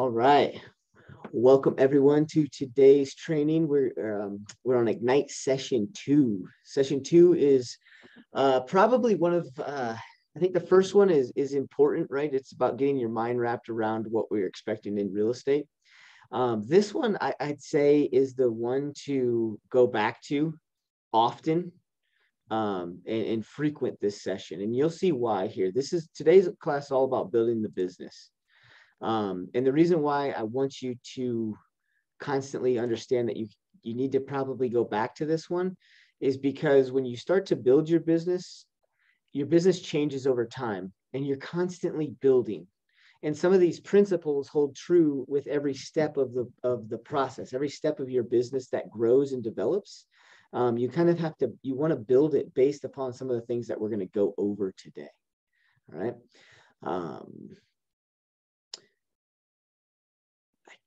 All right. Welcome everyone to today's training. We're um, we're on Ignite session two. Session two is uh, probably one of uh, I think the first one is is important, right? It's about getting your mind wrapped around what we're expecting in real estate. Um, this one I, I'd say is the one to go back to often um, and, and frequent this session, and you'll see why here. This is today's class all about building the business. Um, and the reason why I want you to constantly understand that you you need to probably go back to this one is because when you start to build your business, your business changes over time and you're constantly building. And some of these principles hold true with every step of the of the process, every step of your business that grows and develops. Um, you kind of have to you want to build it based upon some of the things that we're going to go over today. All right. Um,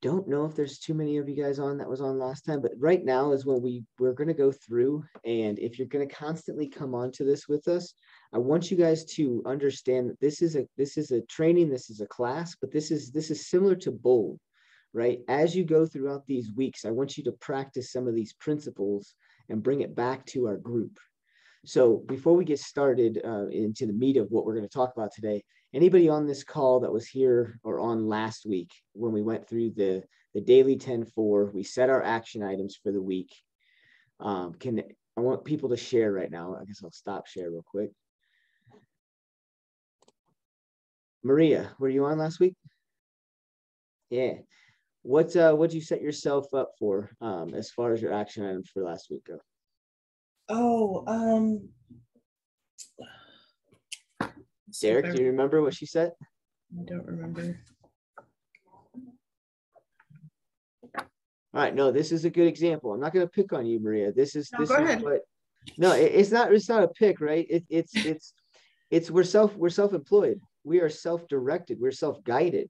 don't know if there's too many of you guys on that was on last time, but right now is when we we're going to go through. And if you're going to constantly come onto this with us, I want you guys to understand that this is a this is a training, this is a class, but this is this is similar to bold, right? As you go throughout these weeks, I want you to practice some of these principles and bring it back to our group. So before we get started uh, into the meat of what we're going to talk about today, anybody on this call that was here or on last week when we went through the, the daily 10-4, we set our action items for the week. Um, can I want people to share right now. I guess I'll stop share real quick. Maria, were you on last week? Yeah. What uh what did you set yourself up for um as far as your action items for last week go? Oh, um Derek, do you remember what she said? I don't remember. All right, no, this is a good example. I'm not going to pick on you, Maria. This is no, this is ahead. what. No, it, it's not. It's not a pick, right? It, it's it's it's we're self we're self-employed. We are self-directed. We're self-guided,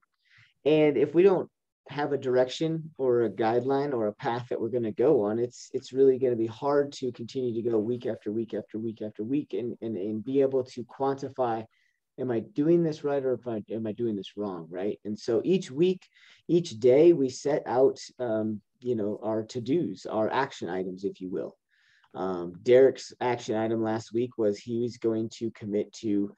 and if we don't have a direction or a guideline or a path that we're going to go on, it's it's really going to be hard to continue to go week after week after week after week and and, and be able to quantify am I doing this right or I, am I doing this wrong, right? And so each week, each day, we set out, um, you know, our to dos, our action items, if you will. Um, Derek's action item last week was he was going to commit to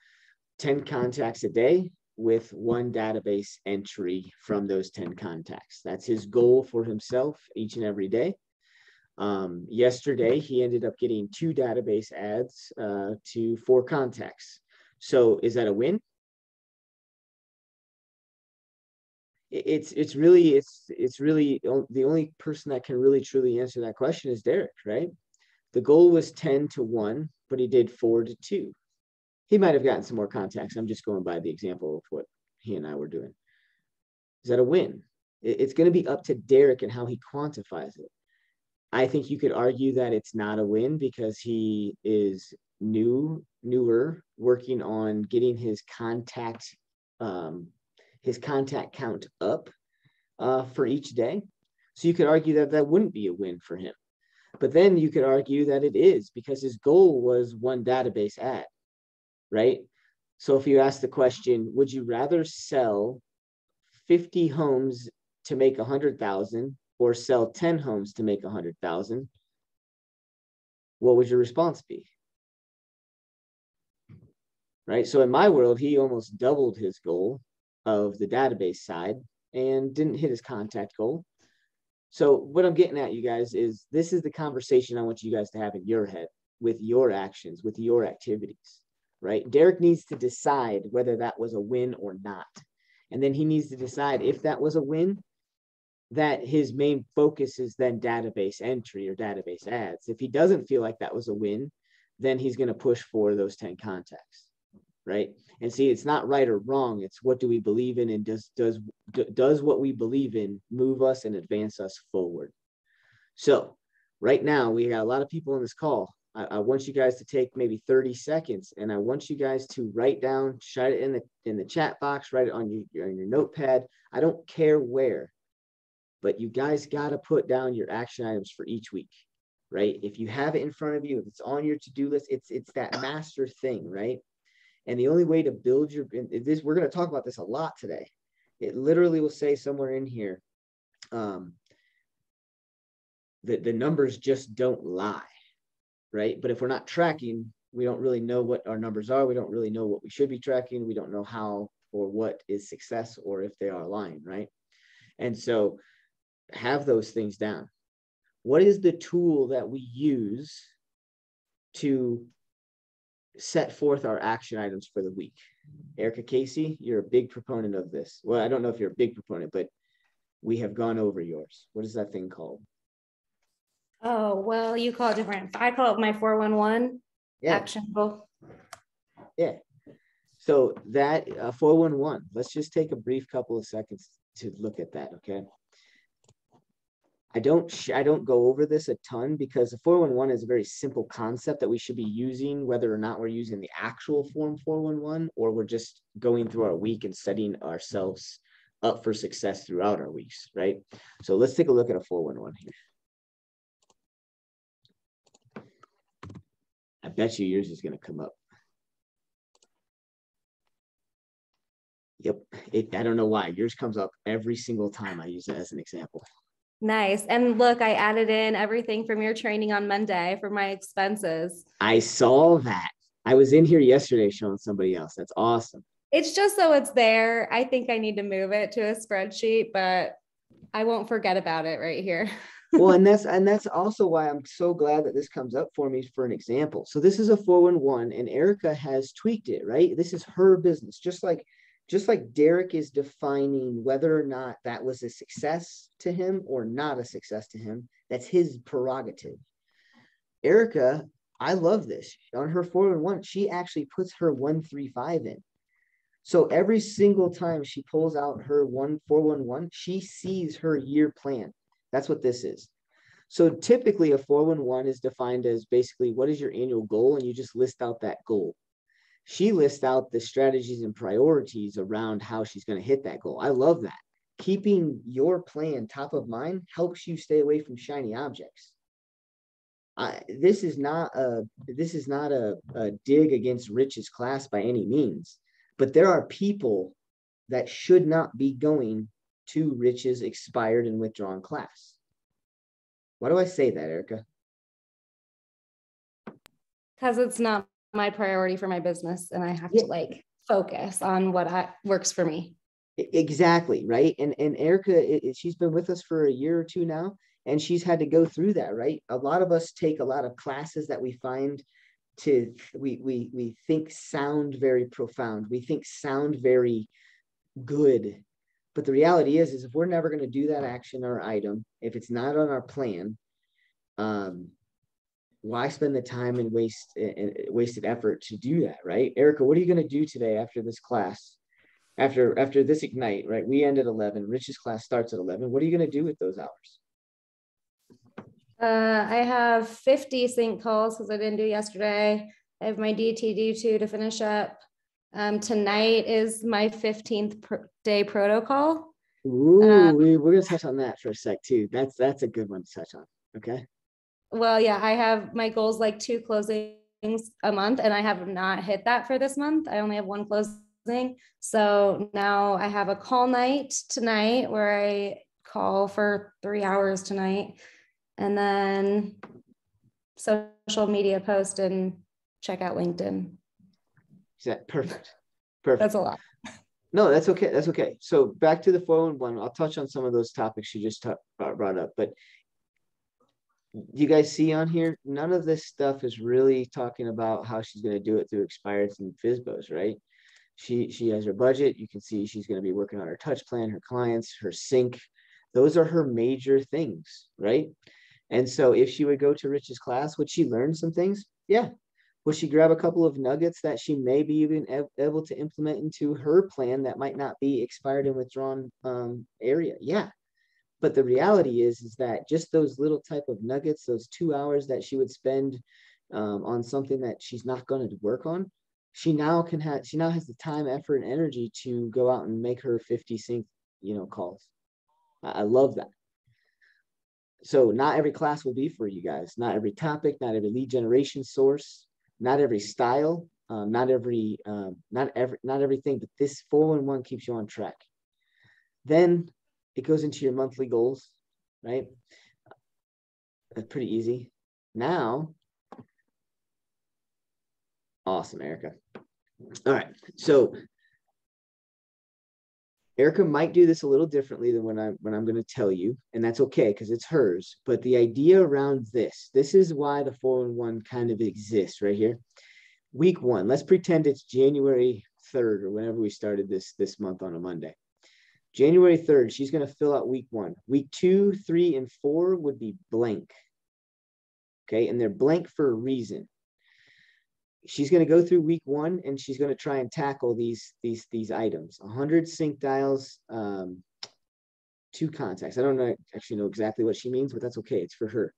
10 contacts a day with one database entry from those 10 contacts. That's his goal for himself each and every day. Um, yesterday, he ended up getting two database adds uh, to four contacts. So is that a win? It's it's really it's it's really the only person that can really truly answer that question is Derek, right? The goal was 10 to 1, but he did 4 to 2. He might have gotten some more contacts. I'm just going by the example of what he and I were doing. Is that a win? It's going to be up to Derek and how he quantifies it. I think you could argue that it's not a win because he is new, newer, working on getting his contact, um, his contact count up uh, for each day. So you could argue that that wouldn't be a win for him. But then you could argue that it is because his goal was one database add, right? So if you ask the question, would you rather sell 50 homes to make a hundred thousand or sell 10 homes to make a hundred thousand? What would your response be? Right? So in my world, he almost doubled his goal of the database side and didn't hit his contact goal. So what I'm getting at, you guys, is this is the conversation I want you guys to have in your head with your actions, with your activities, right? Derek needs to decide whether that was a win or not. And then he needs to decide if that was a win, that his main focus is then database entry or database adds. If he doesn't feel like that was a win, then he's going to push for those 10 contacts right? And see it's not right or wrong. It's what do we believe in and does does does what we believe in move us and advance us forward? So right now we got a lot of people on this call. I, I, want you guys to take maybe 30 seconds and i want you guys to write down shut it in the in the chat box write it on your on your notepad. I don't care where but you guys got to put down your action items for each week right? If you have it in front of you if it's on your to-do list it's it's that master thing right and the only way to build your this, we're going to talk about this a lot today. it literally will say somewhere in here um, that the numbers just don't lie, right? But if we're not tracking, we don't really know what our numbers are. We don't really know what we should be tracking. We don't know how or what is success or if they are lying, right? And so have those things down. What is the tool that we use to set forth our action items for the week? Erica Casey, you're a big proponent of this. Well, I don't know if you're a big proponent, but we have gone over yours. What is that thing called? Oh, well, you call it different. I call it my 411 Yeah. actionable. Yeah. So that uh, 411, let's just take a brief couple of seconds to look at that, okay? I don't sh- I don't go over this a ton because the 411 is a very simple concept that we should be using whether or not we're using the actual form 411 or we're just going through our week and setting ourselves up for success throughout our weeks, right? So let's take a look at a 411 here. I bet you yours is going to come up. Yep. It, I don't know why. Yours comes up every single time I use it as an example. Nice. And look, I added in everything from your training on Monday for my expenses. I saw that. I was in here yesterday showing somebody else. That's awesome. It's just so it's there. I think I need to move it to a spreadsheet, but I won't forget about it right here. well, and that's and that's also why I'm so glad that this comes up for me for an example. So this is a 411 and Erica has tweaked it, right? This is her business. Just like just like Derek is defining whether or not that was a success to him or not a success to him, that's his prerogative. Erica, I love this. On her 411, she actually puts her 135 in. So every single time she pulls out her one 411, she sees her year plan. That's what this is. So typically a 411 is defined as basically what is your annual goal and you just list out that goal she lists out the strategies and priorities around how she's going to hit that goal. I love that. Keeping your plan top of mind helps you stay away from shiny objects. I, this is not a this is not a, a dig against Rich's class by any means, but there are people that should not be going to Rich's expired and withdrawn class. Why do I say that, Erica? Because it's not my priority for my business and I have Yeah. to like focus on what I, works for me. Exactly, right? And and Erica, she's been with us for a year or two now, and she's had to go through that, right? A lot of us take a lot of classes that we find to we we we think sound very profound. We think sound very good. But the reality is, is if we're never going to do that action or item, if it's not on our plan, um, why spend the time and waste and wasted effort to do that, right? Erica, what are you going to do today after this class? After after this ignite, right? We end at 11. Rich's class starts at 11. What are you going to do with those hours? Uh, I have 50 sync calls because I didn't do yesterday. I have my DTD2 to finish up. Um, tonight is my 15th pr- day protocol. Ooh, Uh, we, we're going to touch on that for a sec too. That's that's a good one to touch on. Okay. Well, yeah, I have my goals like two closings a month, and I have not hit that for this month. I only have one closing. So now I have a call night tonight where I call for three hours tonight. And then social media post and check out LinkedIn. Is that perfect? Perfect. That's a lot. No, that's okay. That's okay. So back to the 411. I'll touch on some of those topics you just uh, brought up. But you guys see on here, none of this stuff is really talking about how she's going to do it through expireds and FISBOs, right? She she has her budget. You can see she's going to be working on her touch plan, her clients, her sync. Those are her major things, right? And so if she would go to Rich's class, would she learn some things? Yeah. Would she grab a couple of nuggets that she may be even able to implement into her plan that might not be expired and withdrawn um, area? Yeah. But the reality is, is that just those little type of nuggets, those two hours that she would spend um, on something that she's not going to work on, she now can have, she now has the time, effort, and energy to go out and make her 50 sync, you know, calls. I, I love that. So not every class will be for you guys. Not every topic not every lead generation source not every style um, not every um, not every not everything but this 411 keeps you on track. Then it goes into your monthly goals, right? That's pretty easy. Now, awesome, Erica. All right, so Erica might do this a little differently than when I'm when I'm going to tell you, and that's okay because it's hers. But the idea around this, this is why the 411 kind of exists right here. Week one, let's pretend it's January 3rd or whenever we started this this month on a Monday. January 3rd, she's going to fill out week one. Week two, three, and four would be blank. Okay, and they're blank for a reason. She's going to go through week one and she's going to try and tackle these these these items. 100 sync dials um, two contacts. I don't know actually know exactly what she means but that's okay. It's for her.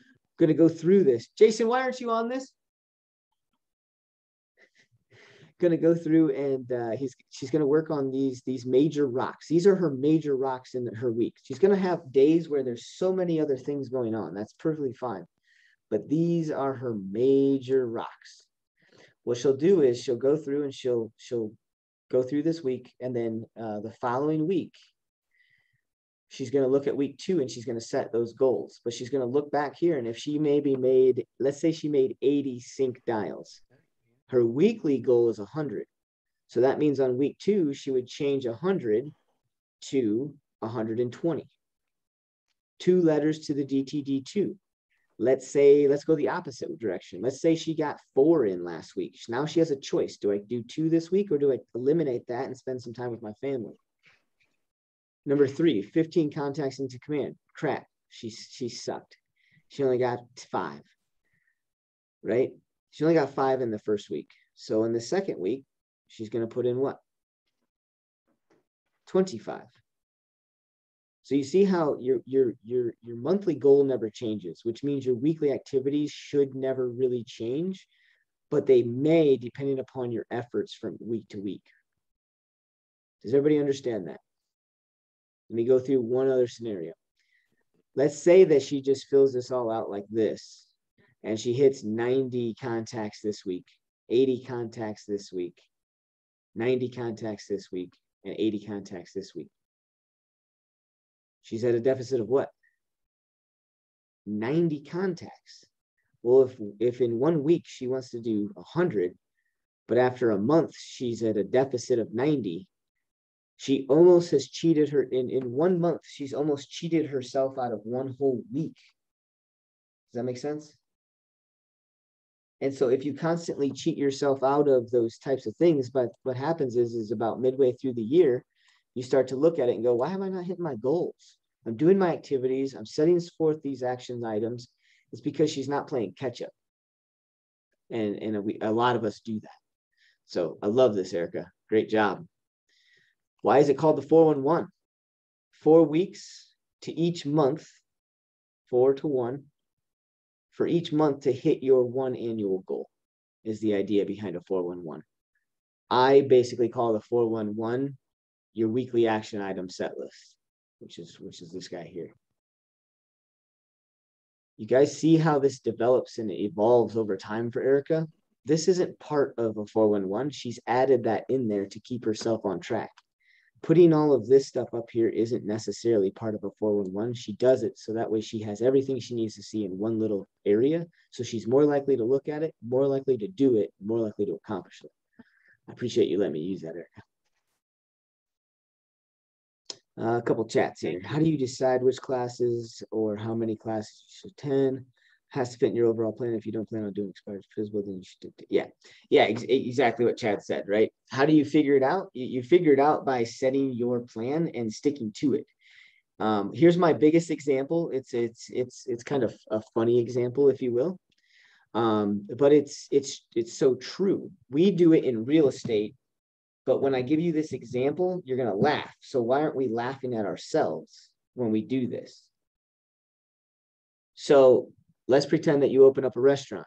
I'm going to go through this. Jason why aren't you on this going to go through and uh, he's she's going to work on these these major rocks. These are her major rocks in her week. She's going to have days where there's so many other things going on. That's perfectly fine. But these are her major rocks. What she'll do is she'll go through and she'll she'll go through this week and then uh, the following week she's going to look at week two and she's going to set those goals. But she's going to look back here and if she maybe made let's say she made 80 sync dials her weekly goal is 100 so that means on week two she would change 100 to 120 two letters to the dtd2 let's say let's go the opposite direction. Let's say she got four in last week. Now she has a choice. Do i do two this week or do i eliminate that and spend some time with my family? Number three 15 contacts into command. Crap. She she sucked. She only got five. Right she only got five in the first week so in the second week she's going to put in what 25 so you see how your your your your monthly goal never changes, which means your weekly activities should never really change, but they may depending upon your efforts from week to week. Does everybody understand that? Let me go through one other scenario. Let's say that she just fills this all out like this, and she hits 90 contacts this week, 80 contacts this week, 90 contacts this week, and 80 contacts this week. She's at a deficit of what? 90 contacts. Well, if if in one week she wants to do 100, but after a month she's at a deficit of 90, she almost has cheated her in in one month. She's almost cheated herself out of one whole week. Does that make sense? And so if you constantly cheat yourself out of those types of things, but what happens is is about midway through the year, you start to look at it and go, why am I not hitting my goals? I'm doing my activities. I'm setting forth these action items. It's because she's not playing catch up. And, and we, a lot of us do that. So I love this, Erica. Great job. Why is it called the 411? Four weeks to each month, four to one, for each month to hit your one annual goal is the idea behind a 411. I basically call the 411 your weekly action item set list, which is which is this guy here. You guys see how this develops and evolves over time for Erica? This isn't part of a 411. She's added that in there to keep herself on track. Putting all of this stuff up here isn't necessarily part of a 411. She does it so that way she has everything she needs to see in one little area. So she's more likely to look at it, more likely to do it, more likely to accomplish it. I appreciate you letting me use that, Erica. Uh, a couple chats here. How do you decide which classes or how many classes you should attend? Has to fit in your overall plan. If you don't plan on doing expired physical, then you should. Yeah, yeah, ex- exactly what Chad said. Right? How do you figure it out? You, you figure it out by setting your plan and sticking to it. Um, here's my biggest example. It's it's it's it's kind of a funny example, if you will, um, but it's it's it's so true. We do it in real estate but when I give you this example, you're going to laugh. So why aren't we laughing at ourselves when we do this? So let's pretend that you open up a restaurant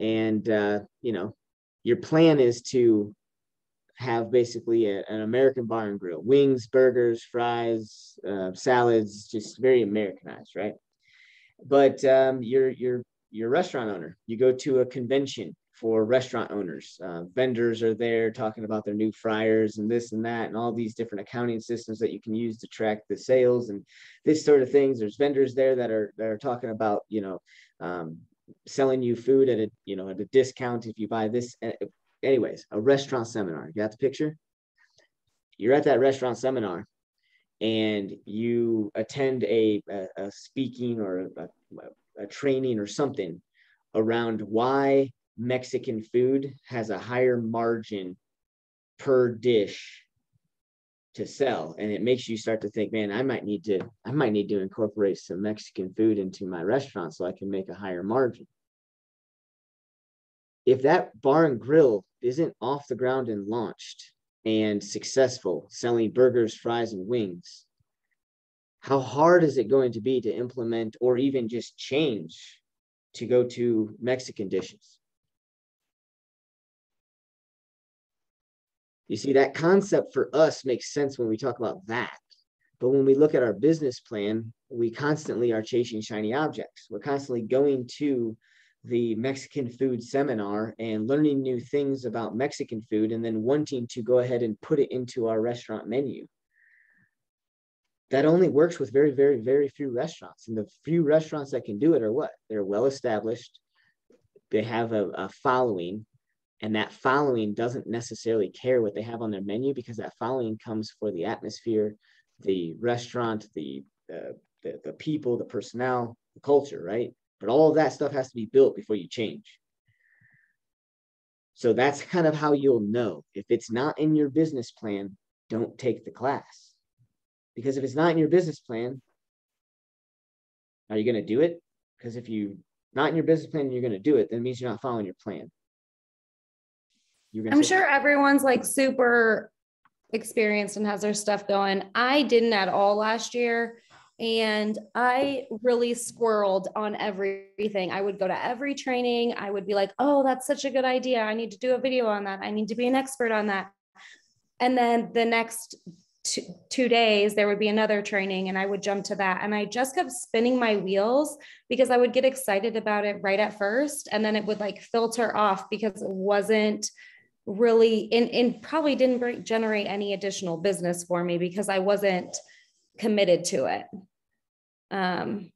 and, uh, you know, your plan is to have basically a, an American bar and grill, wings, burgers, fries, uh, salads, just very Americanized, right? But um, you're, you're, you're a restaurant owner. You go to a convention for restaurant owners. Uh, vendors are there talking about their new fryers and this and that, and all these different accounting systems that you can use to track the sales and this sort of things. There's vendors there that are that are talking about you know um, selling you food at a you know at a discount if you buy this. Anyways, a restaurant seminar. You got the picture? You're at that restaurant seminar and you attend a, a, a speaking or a, a training or something around why Mexican food has a higher margin per dish to sell. And it makes you start to think man i might need to i might need to incorporate some mexican food into my restaurant so i can make a higher margin. If that bar and grill isn't off the ground and launched and successful selling burgers fries and wings how hard is it going to be to implement or even just change to go to mexican dishes You see, that concept for us makes sense when we talk about that. But when we look at our business plan, we constantly are chasing shiny objects. We're constantly going to the Mexican food seminar and learning new things about Mexican food and then wanting to go ahead and put it into our restaurant menu. That only works with very, very, very few restaurants. And the few restaurants that can do it are what? They're well established, they have a, a following, and that following doesn't necessarily care what they have on their menu because that following comes for the atmosphere the restaurant the the, the, the people the personnel the culture right? But all of that stuff has to be built before you change. So that's kind of how you'll know. If it's not in your business plan don't take the class. Because if it's not in your business plan are you going to do it? Because if you not in your business plan you're going to do it then it means you're not following your plan you're I'm sure everyone's like super experienced and has their stuff going. I didn't at all last year. And I really squirreled on everything. I would go to every training. I would be like, oh, that's such a good idea. I need to do a video on that. I need to be an expert on that. And then the next two, two days, there would be another training and I would jump to that. And I just kept spinning my wheels because I would get excited about it right at first. And then it would like filter off because it wasn't really and, and probably didn't bring, generate any additional business for me because I wasn't committed to it. Um,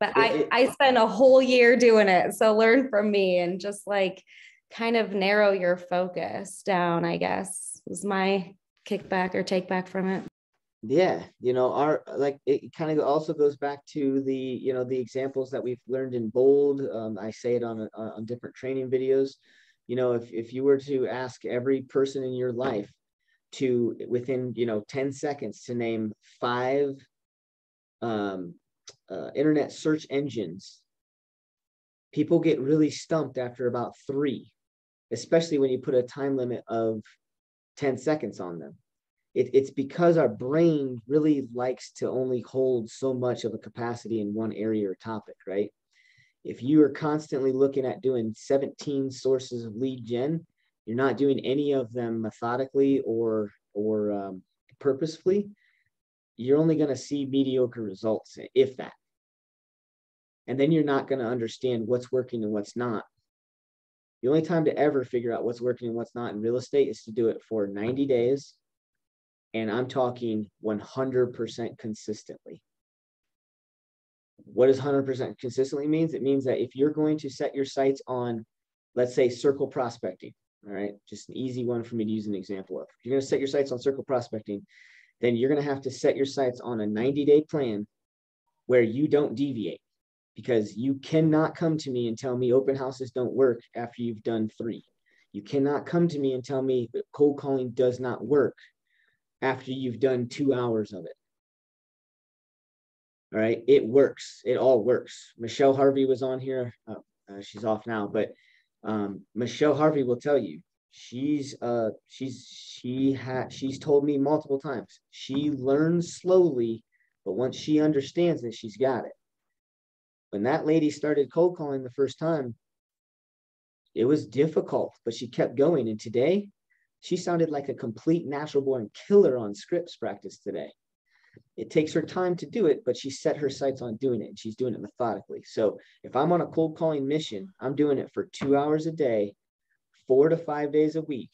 but I, I spent a whole year doing it. So learn from me and just like kind of narrow your focus down, I guess was my kickback or take back from it yeah you know our like it kind of also goes back to the you know the examples that we've learned in bold um, i say it on on different training videos. You know if, if you were to ask every person in your life to within you know 10 seconds to name five um, uh, internet search engines people get really stumped after about three especially when you put a time limit of 10 seconds on them it, it's because our brain really likes to only hold so much of a capacity in one area or topic, right? If you are constantly looking at doing 17 sources of lead gen, you're not doing any of them methodically or or um, purposefully, you're only going to see mediocre results, if that. And then you're not going to understand what's working and what's not. The only time to ever figure out what's working and what's not in real estate is to do it for 90 days and I'm talking 100% consistently. What does 100% consistently means? It means that if you're going to set your sights on, let's say, circle prospecting, all right, just an easy one for me to use an example of. If you're going to set your sights on circle prospecting, then you're going to have to set your sights on a 90 day plan where you don't deviate because you cannot come to me and tell me open houses don't work after you've done three. You cannot come to me and tell me cold calling does not work after you've done two hours of it. All right, it works. It all works. Michelle Harvey was on here. Oh, uh, she's off now, but um, Michelle Harvey will tell you she's uh she's she had she's told me multiple times she learns slowly, but once she understands it, she's got it. When that lady started cold calling the first time, it was difficult, but she kept going. And today, she sounded like a complete natural born killer on scripts practice today. It takes her time to do it, but she set her sights on doing it and she's doing it methodically. So if I'm on a cold calling mission, I'm doing it for two hours a day, four to five days a week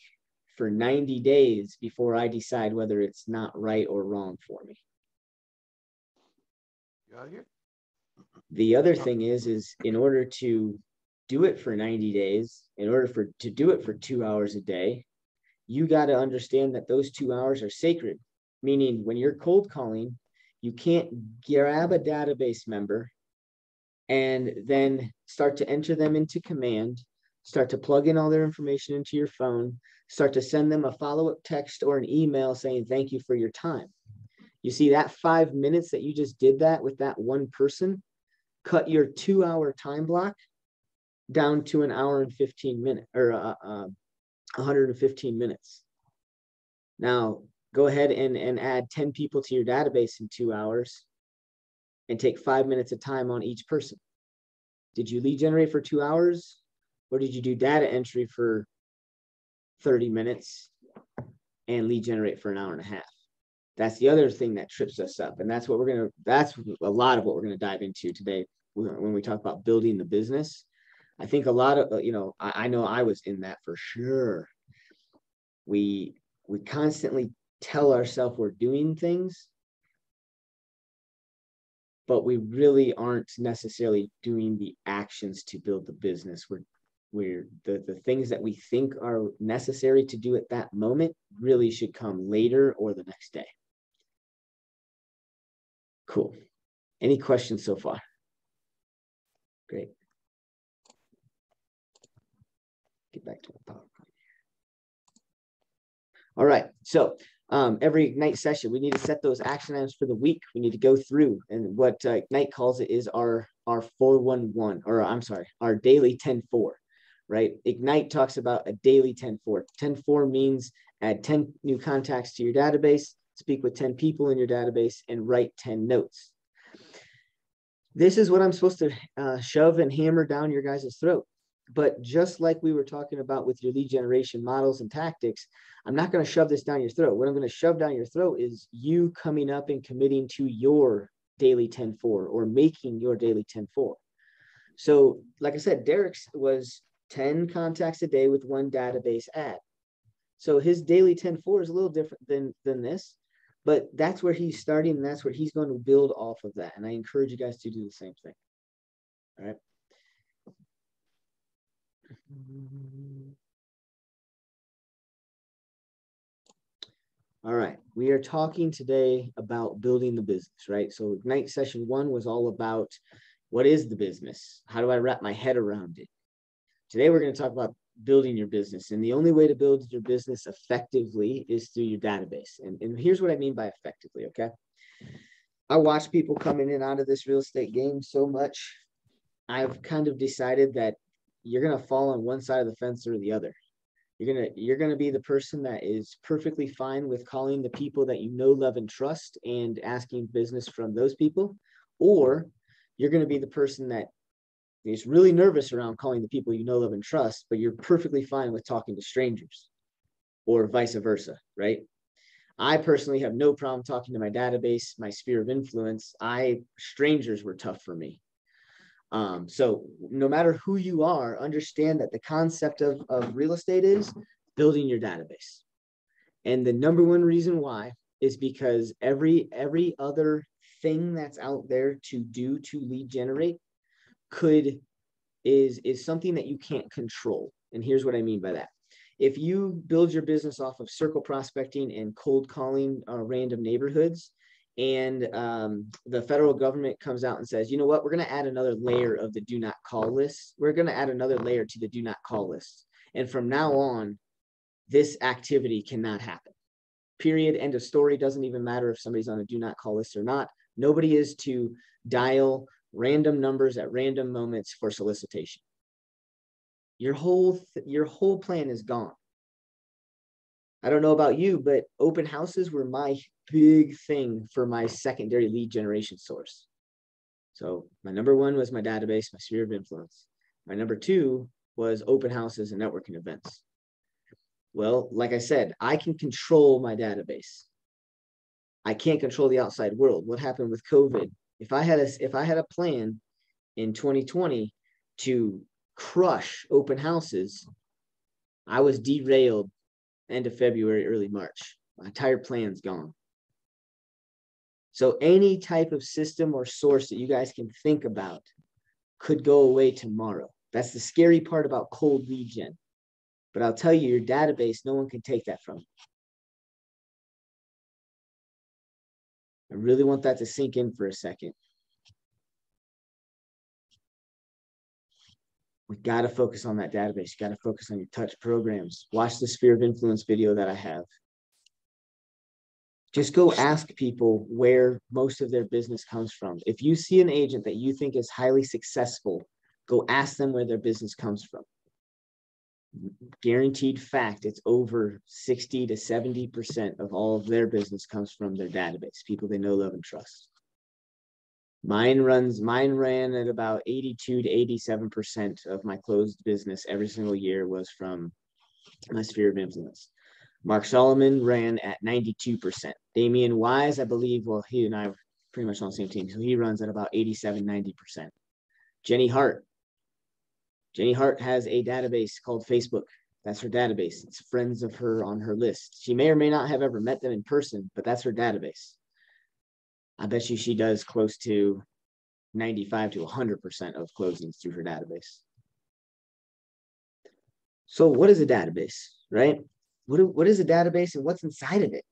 for 90 days before I decide whether it's not right or wrong for me. Got it? The other thing is, is in order to do it for 90 days, in order for to do it for two hours a day, you got to understand that those two hours are sacred. Meaning, when you're cold calling, you can't grab a database member and then start to enter them into command, start to plug in all their information into your phone, start to send them a follow up text or an email saying, Thank you for your time. You see, that five minutes that you just did that with that one person, cut your two hour time block down to an hour and 15 minutes or uh, uh, 115 minutes. Now, go ahead and, and add 10 people to your database in two hours and take five minutes of time on each person. Did you lead generate for two hours or did you do data entry for 30 minutes and lead generate for an hour and a half? That's the other thing that trips us up. And that's what we're going to, that's a lot of what we're going to dive into today when we talk about building the business. I think a lot of, uh, you know, I, I know I was in that for sure. We, we constantly tell ourselves we're doing things, but we really aren't necessarily doing the actions to build the business. We're we're the, the things that we think are necessary to do at that moment really should come later or the next day. Cool. Any questions so far? Great. Get back to the PowerPoint. All right. So um, every Ignite session, we need to set those action items for the week. We need to go through, and what uh, Ignite calls it is our our 411, or I'm sorry, our daily 10-4, right? Ignite talks about a daily 10-4. 10-4 means add 10 new contacts to your database, speak with 10 people in your database, and write 10 notes. This is what I'm supposed to uh, shove and hammer down your guys' throat. But just like we were talking about with your lead generation models and tactics, I'm not going to shove this down your throat. What I'm going to shove down your throat is you coming up and committing to your daily 10 4 or making your daily 10 4. So, like I said, Derek's was 10 contacts a day with one database add. So his daily 10 4 is a little different than, than this, but that's where he's starting and that's where he's going to build off of that. And I encourage you guys to do the same thing. All right. All right, we are talking today about building the business, right? So Ignite session one was all about what is the business? How do I wrap my head around it? Today we're going to talk about building your business. And the only way to build your business effectively is through your database. And, and here's what I mean by effectively, okay? I watch people coming in and out of this real estate game so much. I've kind of decided that you're going to fall on one side of the fence or the other. You're going to you're going to be the person that is perfectly fine with calling the people that you know, love and trust and asking business from those people or you're going to be the person that is really nervous around calling the people you know, love and trust, but you're perfectly fine with talking to strangers or vice versa, right? I personally have no problem talking to my database, my sphere of influence. I strangers were tough for me. Um, so no matter who you are, understand that the concept of, of real estate is building your database. And the number one reason why is because every every other thing that's out there to do to lead generate could is is something that you can't control. And here's what I mean by that. If you build your business off of circle prospecting and cold calling uh, random neighborhoods, and um, the federal government comes out and says, you know what, we're going to add another layer of the do not call list. We're going to add another layer to the do not call list. And from now on, this activity cannot happen. Period. End of story. Doesn't even matter if somebody's on a do not call list or not. Nobody is to dial random numbers at random moments for solicitation. Your whole your whole plan is gone. I don't know about you, but open houses were my big thing for my secondary lead generation source. So my number one was my database, my sphere of influence. My number two was open houses and networking events. Well, like I said, I can control my database. I can't control the outside world. What happened with COVID? If I had a if I had a plan in 2020 to crush open houses, I was derailed end of February, early March. My entire plan's gone. So any type of system or source that you guys can think about could go away tomorrow. That's the scary part about cold lead gen. But I'll tell you, your database, no one can take that from you. I really want that to sink in for a second. We got to focus on that database. You got to focus on your touch programs. Watch the sphere of influence video that I have. Just go ask people where most of their business comes from. If you see an agent that you think is highly successful, go ask them where their business comes from. Guaranteed fact, it's over 60 to 70% of all of their business comes from their database, people they know, love, and trust. Mine runs, mine ran at about 82 to 87% of my closed business every single year was from my sphere of influence. Mark Solomon ran at 92%. Damian Wise, I believe, well, he and I are pretty much on the same team. So he runs at about 87, 90%. Jenny Hart. Jenny Hart has a database called Facebook. That's her database. It's friends of her on her list. She may or may not have ever met them in person, but that's her database. I bet you she does close to 95 to 100% of closings through her database. So, what is a database, right? What, what is a database and what's inside of it?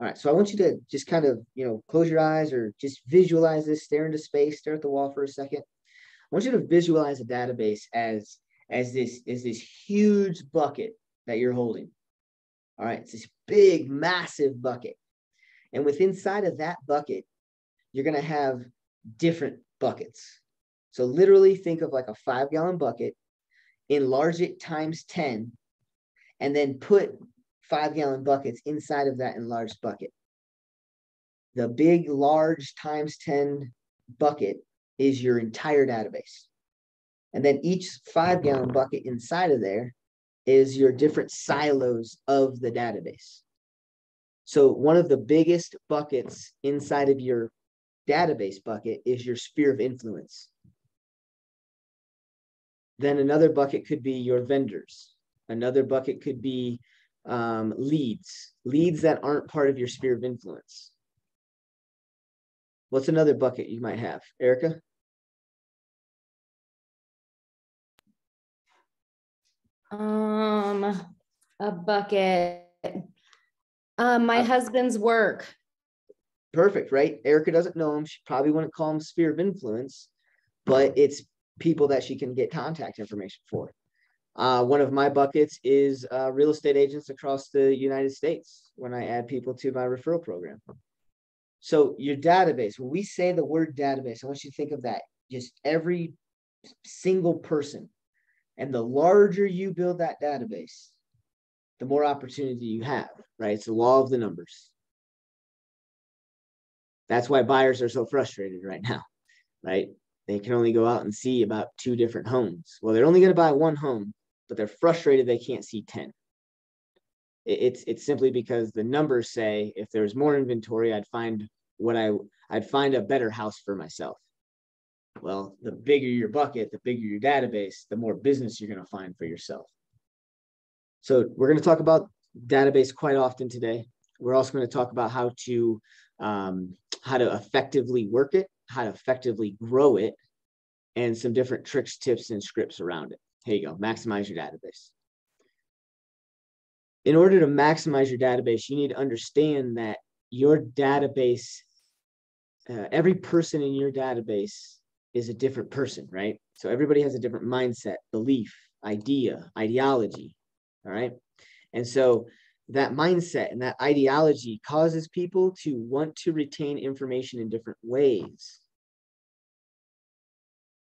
All right, so I want you to just kind of, you know, close your eyes or just visualize this, stare into space, stare at the wall for a second. I want you to visualize a database as as this is this huge bucket that you're holding. All right, it's this big, massive bucket. And within inside of that bucket you're going to have different buckets. So literally think of like a five gallon bucket, enlarge it times 10, and then put five gallon buckets inside of that enlarged bucket. The big, large times 10 bucket is your entire database. And then each five gallon bucket inside of there is your different silos of the database. So one of the biggest buckets inside of your database bucket is your sphere of influence. Then another bucket could be your vendors. Another bucket could be um, leads, leads that aren't part of your sphere of influence. What's another bucket you might have, Erica? Um, a bucket. Um, my Uh, husband's work. perfect, right? Erica doesn't know him. She probably wouldn't call him sphere of influence, but it's people that she can get contact information for. Uh, one of my buckets is uh, real estate agents across the United States when I add people to my referral program. So, your database, when we say the word database, I want you to think of that just every single person. And the larger you build that database, the more opportunity you have, right? It's the law of the numbers. That's why buyers are so frustrated right now, right? They can only go out and see about two different homes. Well, they're only going to buy one home, but they're frustrated they can't see 10. It's it's simply because the numbers say if there was more inventory, I'd find what I I'd find a better house for myself. Well, the bigger your bucket, the bigger your database, the more business you're going to find for yourself. So we're going to talk about database quite often today. We're also going to talk about how to um, how to effectively work it, how to effectively grow it, and some different tricks, tips, and scripts around it. Here you go, maximize your database. In order to maximize your database, you need to understand that your database, uh, every person in your database is a different person, right? So everybody has a different mindset, belief, idea, ideology, all right? And so that mindset and that ideology causes people to want to retain information in different ways.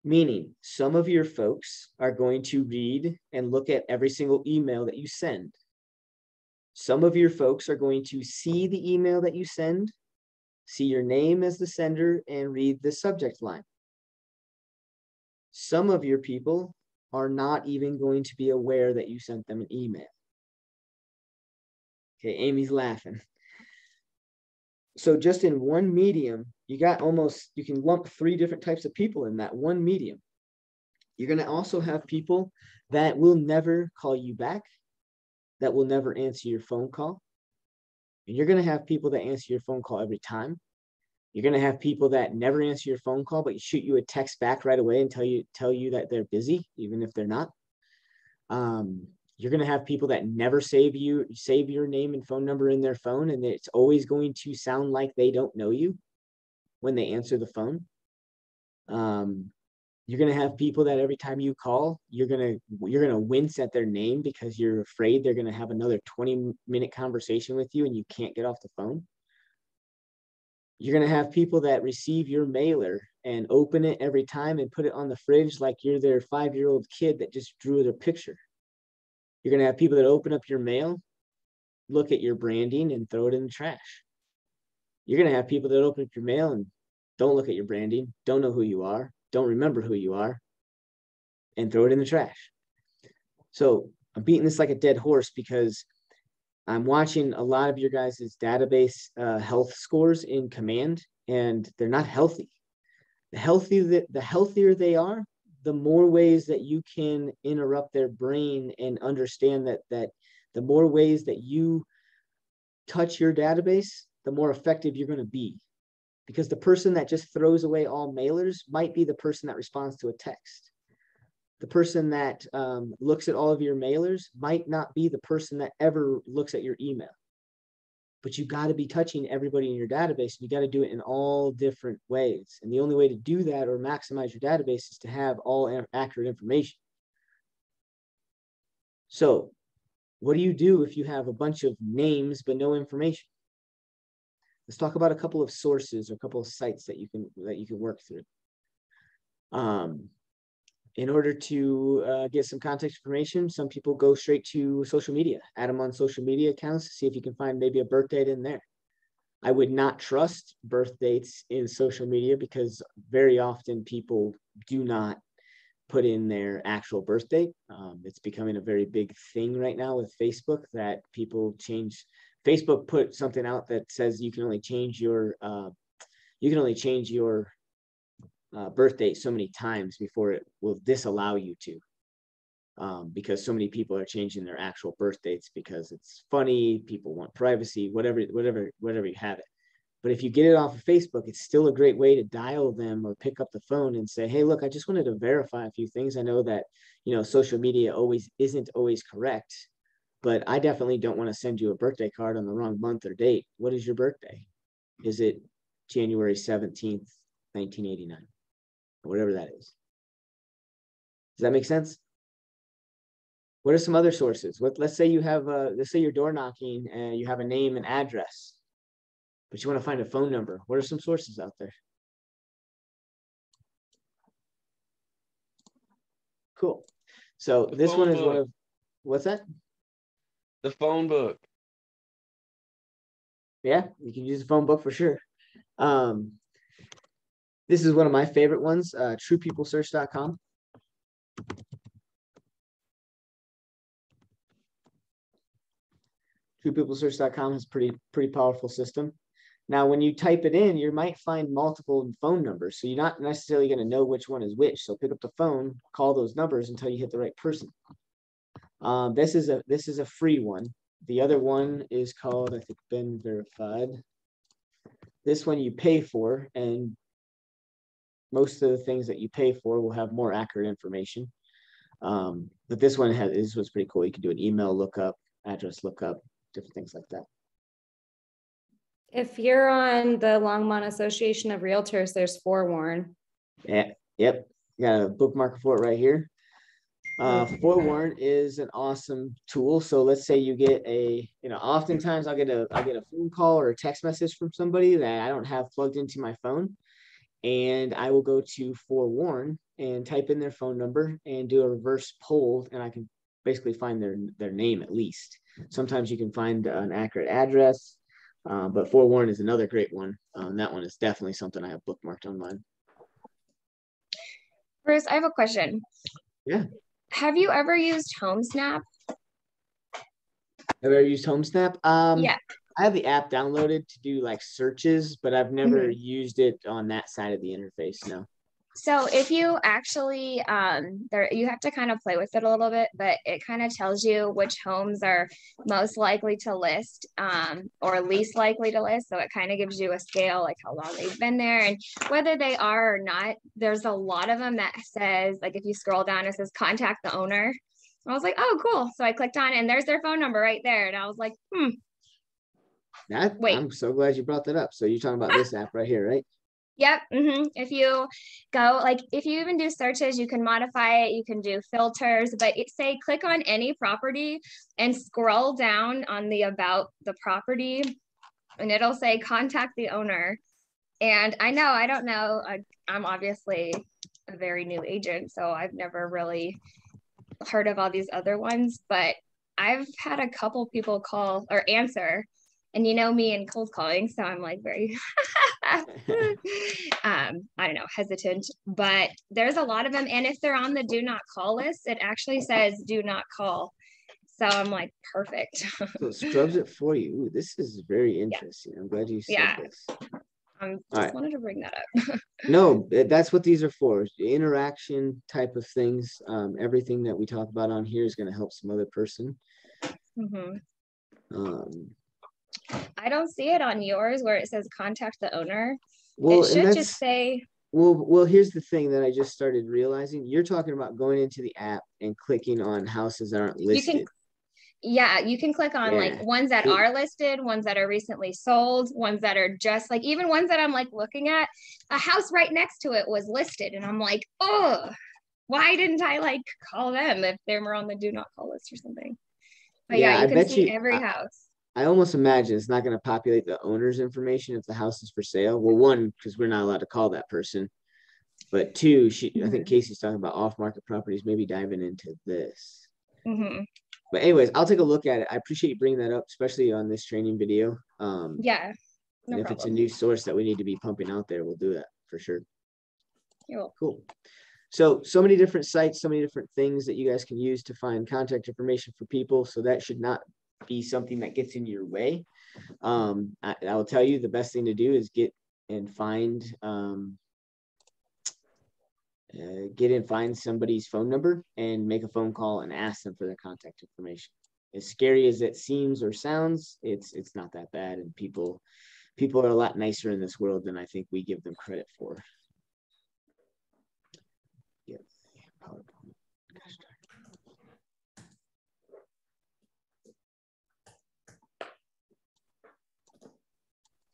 Meaning, some of your folks are going to read and look at every single email that you send. Some of your folks are going to see the email that you send, see your name as the sender, and read the subject line. Some of your people are not even going to be aware that you sent them an email. Okay, Amy's laughing. So just in one medium, you got almost you can lump three different types of people in that one medium. You're going to also have people that will never call you back, that will never answer your phone call. And you're going to have people that answer your phone call every time. You're going to have people that never answer your phone call, but shoot you a text back right away and tell you tell you that they're busy, even if they're not. Um, you're going to have people that never save you save your name and phone number in their phone, and it's always going to sound like they don't know you when they answer the phone. Um, you're going to have people that every time you call you're going to you're going to wince at their name because you're afraid they're going to have another 20 minute conversation with you and you can't get off the phone you're going to have people that receive your mailer and open it every time and put it on the fridge like you're their five year old kid that just drew their picture. You're going to have people that open up your mail, look at your branding, and throw it in the trash. You're going to have people that open up your mail and don't look at your branding, don't know who you are, don't remember who you are, and throw it in the trash. So I'm beating this like a dead horse because I'm watching a lot of your guys' database uh, health scores in command, and they're not healthy. The healthy the, the healthier they are, the more ways that you can interrupt their brain and understand that that the more ways that you touch your database, the more effective you're going to be. Because the person that just throws away all mailers might be the person that responds to a text the person that um, looks at all of your mailers might not be the person that ever looks at your email but you got to be touching everybody in your database you got to do it in all different ways and the only way to do that or maximize your database is to have all accurate information. So what do you do if you have a bunch of names but no information? Let's talk about a couple of sources or a couple of sites that you can that you can work through. Um, in order to uh, get some context information, some people go straight to social media, add them on social media accounts, to see if you can find maybe a birth date in there. I would not trust birth dates in social media because very often people do not put in their actual birth date. Um, it's becoming a very big thing right now with Facebook that people change. Facebook put something out that says you can only change your uh, you can only change your uh, so many times before it will disallow you to. Um, because so many people are changing their actual birth dates because it's funny, people want privacy, whatever, whatever, whatever you have it. But if you get it off of Facebook, it's still a great way to dial them or pick up the phone and say, "Hey, look, I just wanted to verify a few things. I know that you know social media always isn't always correct, but I definitely don't want to send you a birthday card on the wrong month or date. What is your birthday? Is it January seventeenth, nineteen eighty nine? Whatever that is. Does that make sense? What are some other sources? What, let's say you have a, let's say you're door knocking and you have a name and address, but you want to find a phone number. What are some sources out there? Cool. So the this one is book. one of, what's that? The phone book. Yeah, you can use the phone book for sure. Um, this is one of my favorite ones, uh, truepeoplesearch.com. TruePeopleSearch.com has pretty pretty powerful system. Now, when you type it in, you might find multiple phone numbers, so you're not necessarily going to know which one is which. So pick up the phone, call those numbers until you hit the right person. Um, this is a this is a free one. The other one is called I think BeenVerified. This one you pay for, and most of the things that you pay for will have more accurate information. Um, but this one has this was pretty cool. You can do an email lookup, address lookup, different things like that. If you're on the Longmont Association of Realtors, there's Forewarn. Yeah, yep. Got a bookmark for it right here. Uh, Forewarn is an awesome tool. So let's say you get a, you know, oftentimes I'll get a, I'll get a phone call or a text message from somebody that I don't have plugged into my phone and I will go to forewarn and type in their phone number and do a reverse poll, and I can basically find their their name at least. Sometimes you can find an accurate address, uh, but forewarn is another great one. Um, that one is definitely something I have bookmarked on mine. Bruce, I have a question. Yeah. Have you ever used HomeSnap? Have you ever used HomeSnap? Um, yeah. I have the app downloaded to do like searches, but I've never Mm-hmm. used it on that side of the interface. No. So if you actually um there you have to kind of play with it a little bit, but it kind of tells you which homes are most likely to list um or least likely to list. So it kind of gives you a scale like how long they've been there and whether they are or not. There's a lot of them that says like if you scroll down it says contact the owner. I was like, "Oh, cool." So I clicked on it and there's their phone number right there and I was like, "Hmm, That Wait. I'm so glad you brought that up. So you're talking about this app right here, right? Yep. hmm If you go, like, if you even do searches, you can modify it, you can do filters, but it say click on any property and scroll down on the about the property, and it'll say contact the owner. And I know, I don't know, I, I'm obviously a very new agent, so I've never really heard of all these other ones, but I've had a couple people call or answer. And you know me and cold calling, so I'm like very um, I don't know, hesitant, but there's a lot of them. And if they're on the do not call list, it actually says do not call. So I'm like, perfect. So it scrubs it for you. Ooh, this is very interesting. I'm glad you said Yeah. this. I just Alright. wanted to bring that up. No, that's what these are for. Interaction type of things. Um, everything that we talk about on here is going to help some other person. Mm-hmm. Um, I don't see it on yours where it says contact the owner. well, it should just say, well, well, here's the thing that I just started realizing. You're talking about going into the app and clicking on houses that aren't You can listed. yeah, you can click on Yeah. like ones that are listed, ones that are recently sold, ones that are just like even ones that I'm like looking at. A house right next to it was listed, and I'm like, oh, why didn't I like call them if they were on the do not call list or something? But yeah, Yeah, you can see you- every I- house. I almost imagine it's not going to populate the owner's information if the house is for sale. Well, one, because we're not allowed to call that person. But two, she I think Mhm. Casey's talking about off-market properties, maybe diving into this. hmm But anyways, I'll take a look at it. I appreciate you bringing that up, especially on this training video. Um, Yeah, no and if it's a new source that we need to be pumping out there, we'll do that for sure. You're. Cool. So, so many different sites, so many different things that you guys can use to find contact information for people. So that should not be something that gets in your way. Um, I, I will tell you the best thing to do is get and find, um, uh, get and find somebody's phone number and make a phone call and ask them for their contact information. As scary as it seems or sounds, it's it's not that bad, and people people are a lot nicer in this world than I think we give them credit for. Yep. PowerPoint. Gosh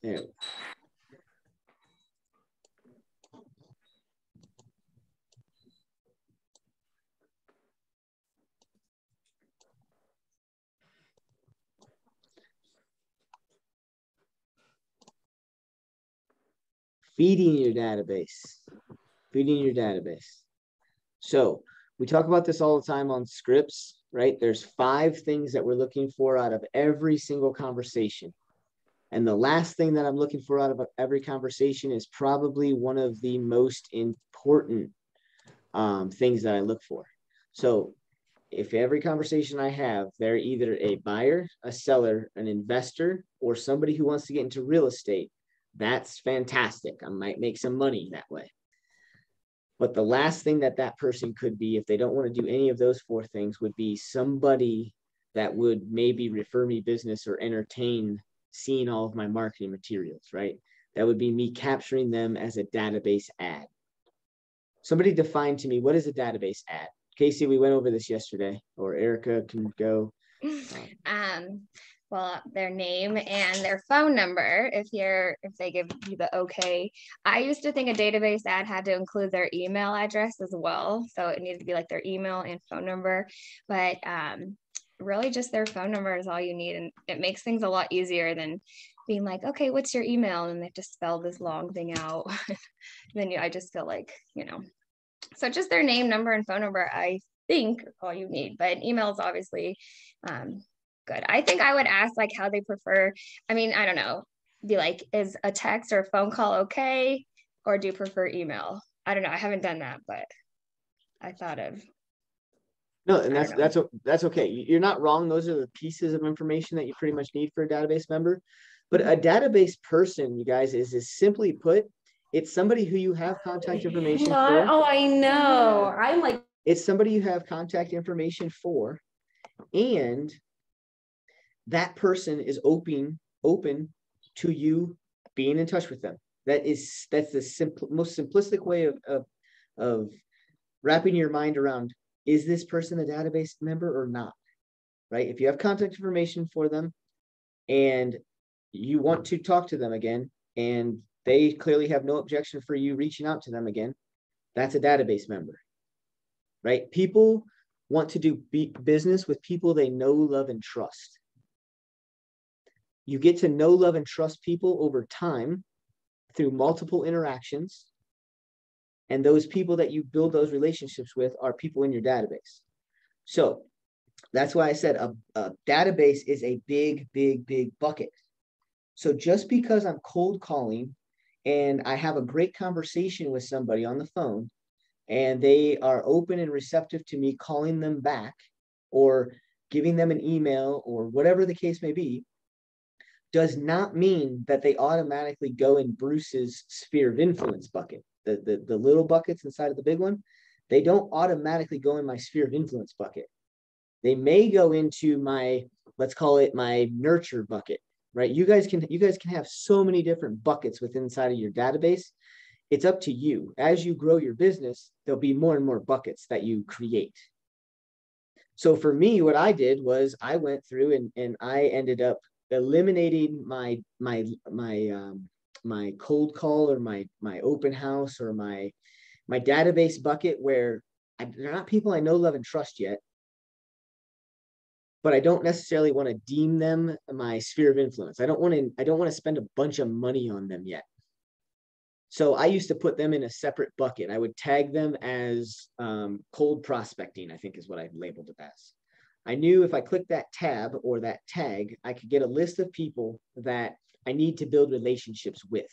Go. Feeding your database. Feeding your database. So we talk about this all the time on scripts, right? There's five things that we're looking for out of every single conversation. And the last thing that I'm looking for out of every conversation is probably one of the most important um, things that I look for. So if every conversation I have, they're either a buyer, a seller, an investor, or somebody who wants to get into real estate, that's fantastic. I might make some money that way. But the last thing that that person could be, if they don't want to do any of those four things, would be somebody that would maybe refer me business or entertain seeing all of my marketing materials, right? That would be me capturing them as a database add. Somebody define to me what is a database add? Casey, we went over this yesterday, or Erica can go. um well their name and their phone number if you're if they give you the okay i used to think a database add had to include their email address as well so it needed to be like their email and phone number but um really just their phone number is all you need and it makes things a lot easier than being like okay what's your email and they have to spell this long thing out then you i just feel like you know so just their name number and phone number i think all you need but email is obviously um, good. I think I would ask like how they prefer. I mean, I don't know. Be like, is a text or a phone call okay, or do you prefer email? I don't know. I haven't done that, but I thought of No, and that's that's that's okay. You- You're not wrong. Those are the pieces of information that you pretty much need for a database member. But a database person, you guys, is is simply put, it's somebody who you have contact information Not- for. oh, I know. I'm like, It's somebody you have contact information for, and that person is open open to you being in touch with them. That is that's the simple most simplistic way of of, of wrapping your mind around is this person a database member or not? Right? If you have contact information for them and you want to talk to them again and they clearly have no objection for you reaching out to them again, that's a database member. Right? People want to do business with people they know, love, and trust. You get to know, love, and trust people over time through multiple interactions. And those people that you build those relationships with are people in your database. So that's why I said a, a database is a big, big, big bucket. So just because I'm cold calling and I have a great conversation with somebody on the phone and they are open and receptive to me calling them back or giving them an email or whatever the case may be, does not mean that they automatically go in Bruce's sphere of influence bucket. The, the, the little buckets inside of the big one, they don't automatically go in my sphere of influence bucket. They may go into my, let's call it my nurture bucket, right? You guys can you guys can have so many different buckets within inside of your database. It's up to you. As you grow your business, there'll be more and more buckets that you create. So for me, what I did was I went through and, and I ended up eliminating my my my um, my cold call or my my open house or my my database bucket where I, they're not people I know, love, and trust yet. But I don't necessarily want to deem them my sphere of influence. I don't want to. I don't want to spend a bunch of money on them yet. So I used to put them in a separate bucket. I would tag them as um, cold prospecting. I think is what I labeled it as. I knew if I clicked that tab or that tag, I could get a list of people that I need to build relationships with.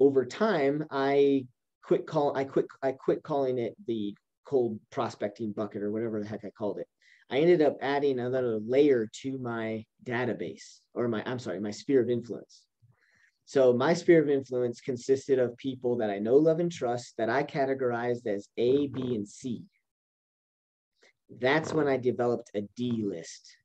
Over time, I quit call I quit I quit calling it the cold prospecting bucket or whatever the heck I called it. I ended up adding another layer to my database or my I'm sorry, my sphere of influence. So my sphere of influence consisted of people that I know, love, and trust that I categorized as A, B, and C that's when I developed a D list.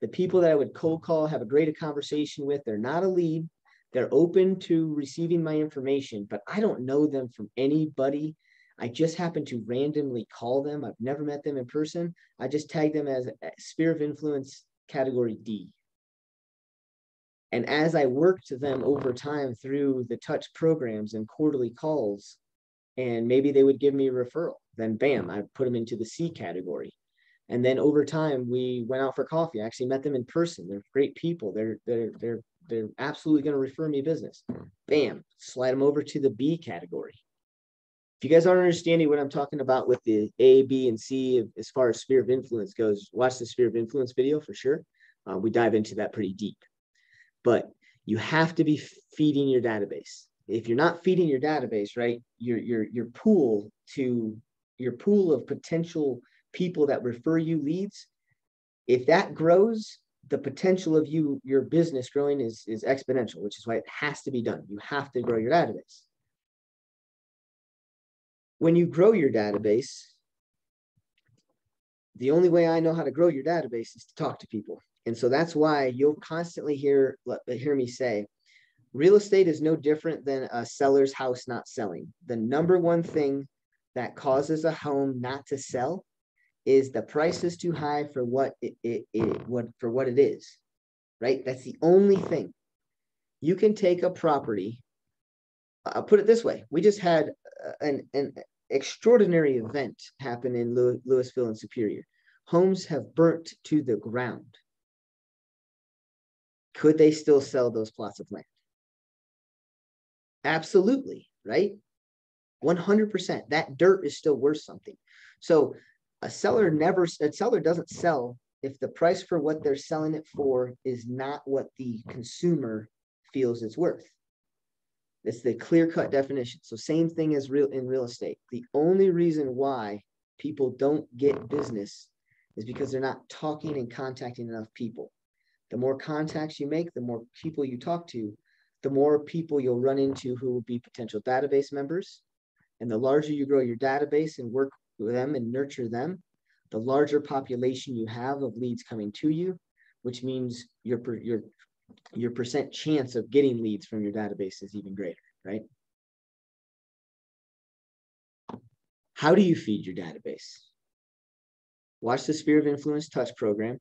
The people that I would cold call, have a great conversation with, they're not a lead. They're open to receiving my information, but I don't know them from anybody. I just happen to randomly call them. I've never met them in person. I just tag them as a sphere of influence category D. And as I worked them over time through the touch programs and quarterly calls, and maybe they would give me a referral, then bam, I put them into the C category. And then over time, we went out for coffee. I actually met them in person. They're great people. They're they're they're they're absolutely going to refer me business. Bam, slide them over to the B category. If you guys aren't understanding what I'm talking about with the A, B, and C as far as sphere of influence goes, watch the sphere of influence video for sure. Uh, we dive into that pretty deep. But you have to be feeding your database. If you're not feeding your database, right, your your your pool to your pool of potential people that refer you leads, if that grows, the potential of you, your business growing is, is exponential, which is why it has to be done. You have to grow your database. When you grow your database, the only way I know how to grow your database is to talk to people. And so that's why you'll constantly hear, hear me say, real estate is no different than a seller's house not selling. The number one thing that causes a home not to sell is the price is too high for what it, it, it what for what it is right? That's the only thing. You can take a property i'll put it this way we just had uh, an, an extraordinary event happen in louisville and superior. Homes have burnt to the ground. Could they still sell those plots of land? Absolutely right? 100% that dirt is still worth something. So a seller never a seller doesn't sell if the price for what they're selling it for is not what the consumer feels it's worth it's the clear cut definition so same thing as real in real estate the only reason why people don't get business is because they're not talking and contacting enough people. The more contacts you make, the more people you talk to, the more people you'll run into who will be potential database members. And the larger you grow your database and work them and nurture them, the larger population you have of leads coming to you, which means your, your, your percent chance of getting leads from your database is even greater, right? How do you feed your database? Watch the Sphere of Influence Touch program.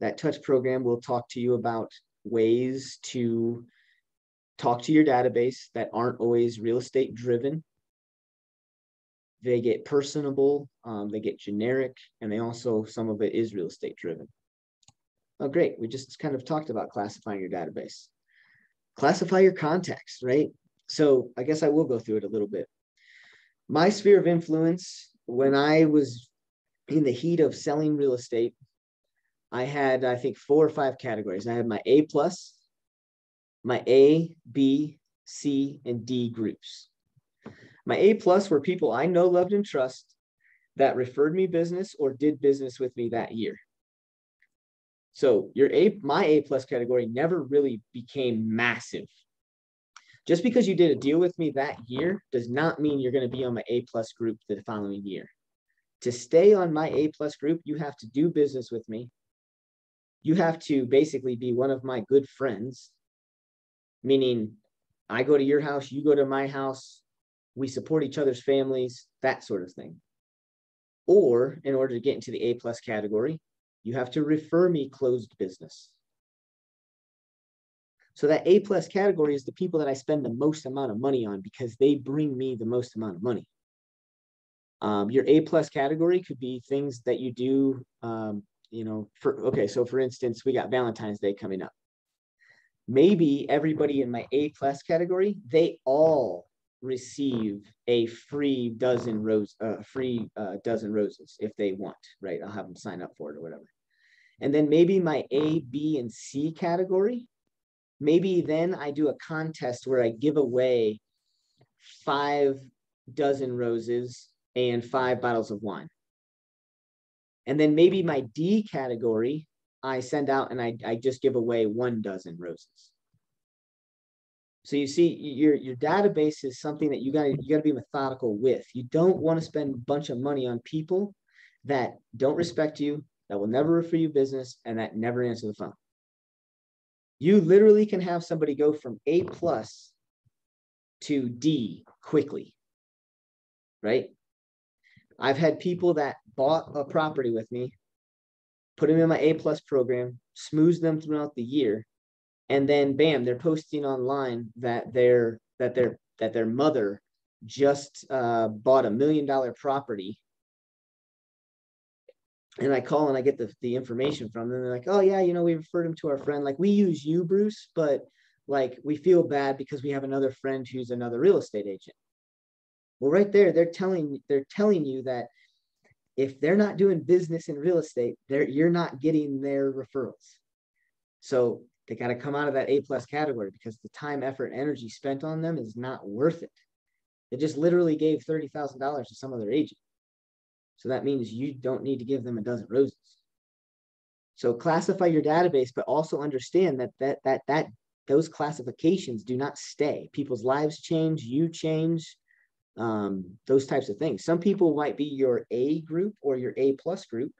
That touch program will talk to you about ways to talk to your database that aren't always real estate driven. They get personable, um, they get generic, and they also, some of it is real estate driven. Oh, great. We just kind of talked about classifying your database. Classify your contacts, right? So I guess I will go through it a little bit. My sphere of influence, when I was in the heat of selling real estate, I had, I think, four or five categories. I had my A plus, my A, B, C, and D groups. My A plus were people I know, loved, and trust that referred me business or did business with me that year. So your A, my A plus category never really became massive. Just because you did a deal with me that year does not mean you're going to be on my A plus group the following year. To stay on my A plus group, you have to do business with me. You have to basically be one of my good friends, meaning I go to your house, you go to my house, we support each other's families, that sort of thing. Or in order to get into the A plus category, you have to refer me closed business. So that A plus category is the people that I spend the most amount of money on because they bring me the most amount of money. Um, your A plus category could be things that you do, um, you know, for, okay, so for instance, we got Valentine's Day coming up. Maybe everybody in my A plus category, they all receive a free dozen rose, uh, free uh, dozen roses if they want, right? I'll have them sign up for it or whatever. And then maybe my A, B, and C category, maybe then I do a contest where I give away five dozen roses and five bottles of wine. And then maybe my D category, I send out and I, I just give away one dozen roses. So you see, your your database is something that you got you got to be methodical with. You don't want to spend a bunch of money on people that don't respect you, that will never refer you business, and that never answer the phone. You literally can have somebody go from A plus to D quickly, right? I've had people that bought a property with me, put them in my A plus program, smooth them throughout the year, and then bam, they're posting online that their that their that their mother just uh, bought a million dollar property. And I call and I get the, the information from them. They're like, oh yeah, you know, we referred him to our friend. Like we use you, Bruce, but like we feel bad because we have another friend who's another real estate agent. Well, right there, they're telling they're telling you that if they're not doing business in real estate, you're not getting their referrals. So they got to come out of that A plus category because the time, effort, energy spent on them is not worth it. They just literally gave thirty thousand dollars to some other agent. So that means you don't need to give them a dozen roses. So classify your database, but also understand that that that that those classifications do not stay. People's lives change, you change, um, those types of things. Some people might be your A group or your A plus group,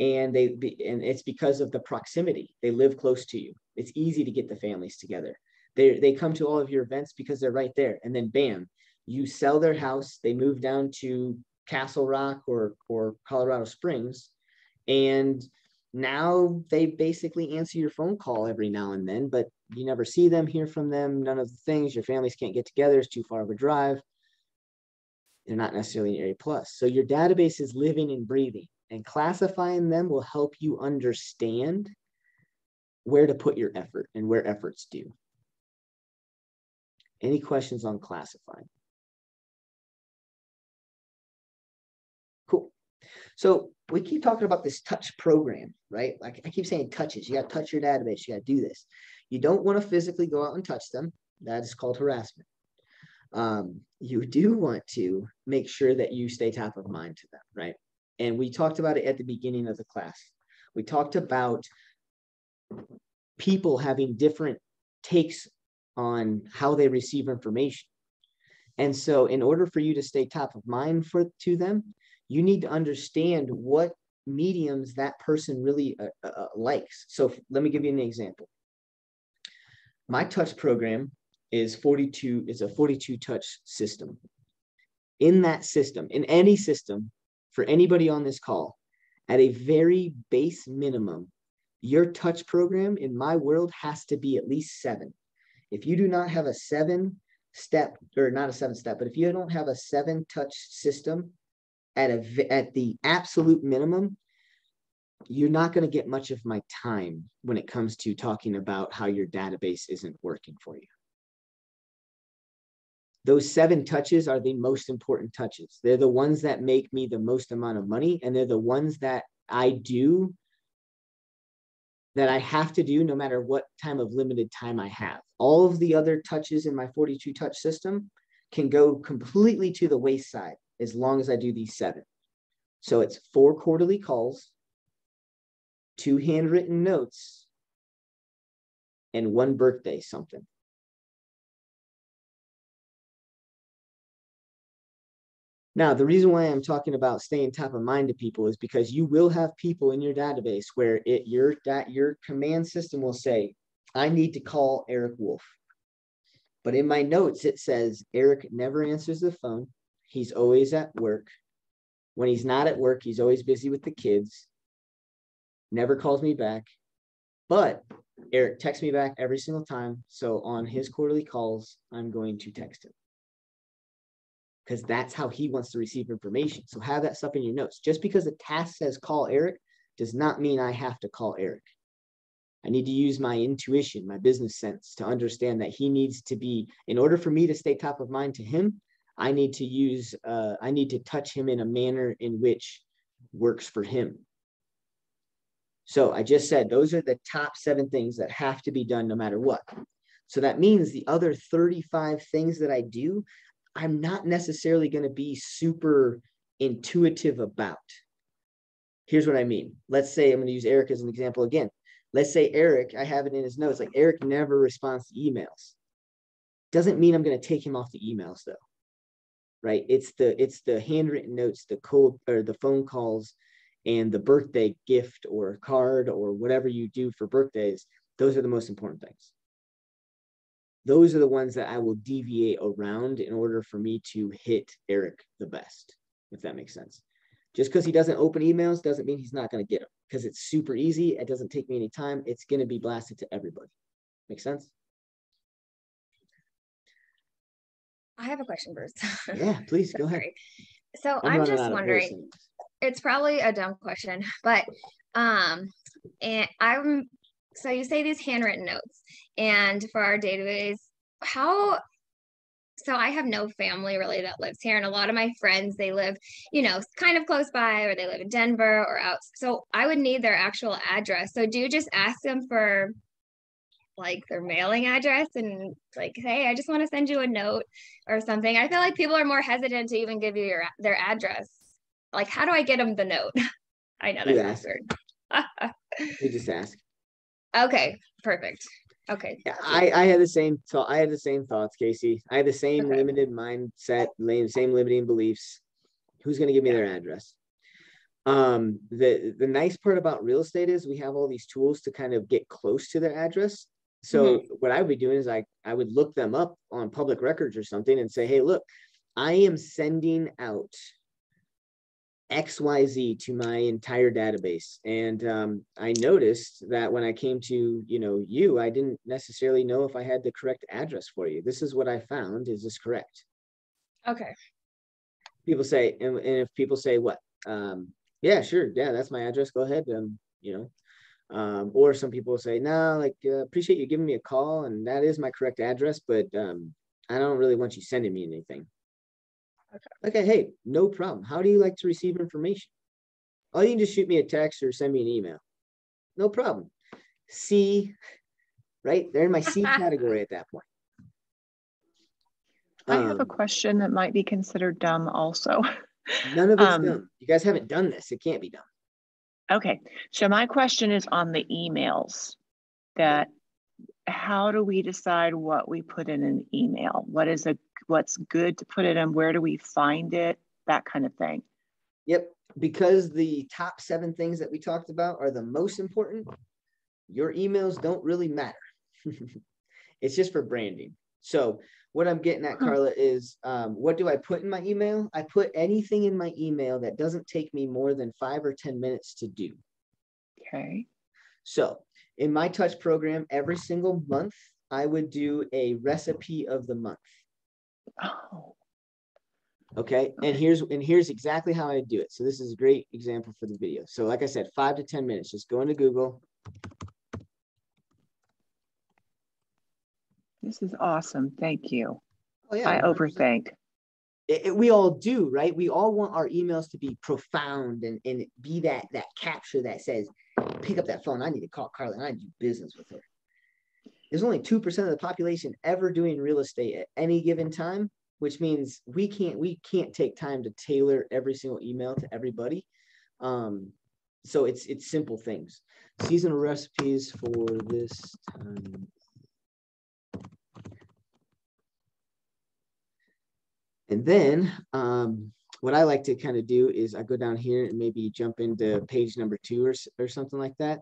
and they and it's because of the proximity. They live close to you. It's easy to get the families together. They they come to all of your events because they're right there, and then bam, you sell their house. They move down to Castle Rock or or Colorado Springs, and now they basically answer your phone call every now and then, but you never see them, hear from them, none of the things. Your families can't get together, it's too far of a drive they're not necessarily an area plus. So your database is living and breathing and classifying them will help you understand where to put your effort and where effort's due. Any questions on classifying? Cool. So we keep talking about this touch program, right? Like I keep saying touches. You got to touch your database. You got to do this. You don't want to physically go out and touch them. That is called harassment. um, you do want to make sure that you stay top of mind to them, right? And we talked about it at the beginning of the class. We talked about people having different takes on how they receive information. And so in order for you to stay top of mind for to them, you need to understand what mediums that person really uh, uh, uh likes. So let me give you an example. My touch program is 42 is a 42 touch system. In that system, in any system for anybody on this call, at a very base minimum, your touch program in my world has to be at least 7. If you do not have a 7 step or not a 7 step, but if you don't have a 7 touch system at a at the absolute minimum, you're not going to get much of my time when it comes to talking about how your database isn't working for you. Those seven touches are the most important touches. They're the ones that make me the most amount of money, and they're the ones that I do that I have to do no matter what time of limited time I have. All of the other touches in my 42 touch system can go completely to the wayside as long as I do these seven. So it's four quarterly calls, two handwritten notes, and one birthday something. Now, the reason why I'm talking about staying top of mind to people is because you will have people in your database where it your that your command system will say, I need to call Eric Wolf. But in my notes, it says Eric never answers the phone. He's always at work. When he's not at work, he's always busy with the kids never calls me back. But Eric texts me back every single time. So on his quarterly calls, I'm going to text him because that's how he wants to receive information. So have that stuff in your notes. Just because the task says call Eric does not mean I have to call Eric. I need to use my intuition, my business sense to understand that he needs to be, in order for me to stay top of mind to him, I need to use, uh, I need to touch him in a manner in which works for him. So I just said those are the top seven things that have to be done no matter what. So that means the other 35 things that I do, I'm not necessarily going to be super intuitive about. Here's what I mean. Let's say I'm going to use Eric as an example again. Let's say Eric, I have it in his notes, like Eric never responds to emails. Doesn't mean I'm going to take him off the emails though. Right? It's the it's the handwritten notes, the cold or the phone calls, and the birthday gift or card or whatever you do for birthdays, those are the most important things. Those are the ones that I will deviate around in order for me to hit Eric the best, if that makes sense. Just because he doesn't open emails doesn't mean he's not going to get them because it's super easy. It doesn't take me any time. It's going to be blasted to everybody. Make sense? I have a question, Bruce. Yeah, please go ahead. So I'm, I'm just wondering it's probably a dumb question, but um, and I'm so you say these handwritten notes, and for our database, how so I have no family really that lives here, and a lot of my friends they live, you know, kind of close by, or they live in Denver or out. So I would need their actual address. So do you just ask them for like their mailing address and like, hey, I just want to send you a note or something? I feel like people are more hesitant to even give you your their address like how do I get them the note? I know that's weird. you just ask. Okay, perfect. Okay. Yeah, I, I had the same so I had the same thoughts, Casey. I had the same okay. limited mindset, same limiting beliefs. Who's gonna give me their address? Um, the the nice part about real estate is we have all these tools to kind of get close to their address. So mm-hmm. what I would be doing is I I would look them up on public records or something and say, hey, look, I am sending out XYZ to my entire database. And um, I noticed that when I came to, you know, you, I didn't necessarily know if I had the correct address for you. This is what I found. Is this correct? Okay. People say, and, and if people say what? Um, yeah, sure. Yeah, that's my address. Go ahead. Um, you know, um, or some people say, no, like, uh, appreciate you giving me a call. And that is my correct address, but um, I don't really want you sending me anything. Okay. Hey, no problem. How do you like to receive information? Oh, you can just shoot me a text or send me an email. No problem. C, right? They're in my C category at that point. I have a Um, question that might be considered dumb also. None of it's um, done. You guys haven't done this. It can't be done. Okay, so my question is on the emails that how do we decide what we put in an email? What is a what's good to put it in? Where do we find it? That kind of thing. Yep. Because the top seven things that we talked about are the most important, your emails don't really matter. it's just for branding. So, what I'm getting at, Carla, is um, what do I put in my email? I put anything in my email that doesn't take me more than five or 10 minutes to do. Okay. So, in my touch program, every single month, I would do a recipe of the month. Oh, Okay. And here's and here's exactly how I do it. So this is a great example for the video. So like I said, five to 10 minutes. Just go into Google. this is awesome. Thank you. Oh yeah. I overthink. It- it- we all do, right? We all want our emails to be profound and, and be that that capture that says, pick up that phone. I need to call Carly I do business with her. There's only 2% of the population ever doing real estate at any given time, which means we can't we can't take time to tailor every single email to everybody. Um, so it's it's simple things. Seasonal recipes for this time. And then um, what I like to kind of do is I go down here and maybe jump into page number two or, or something like that.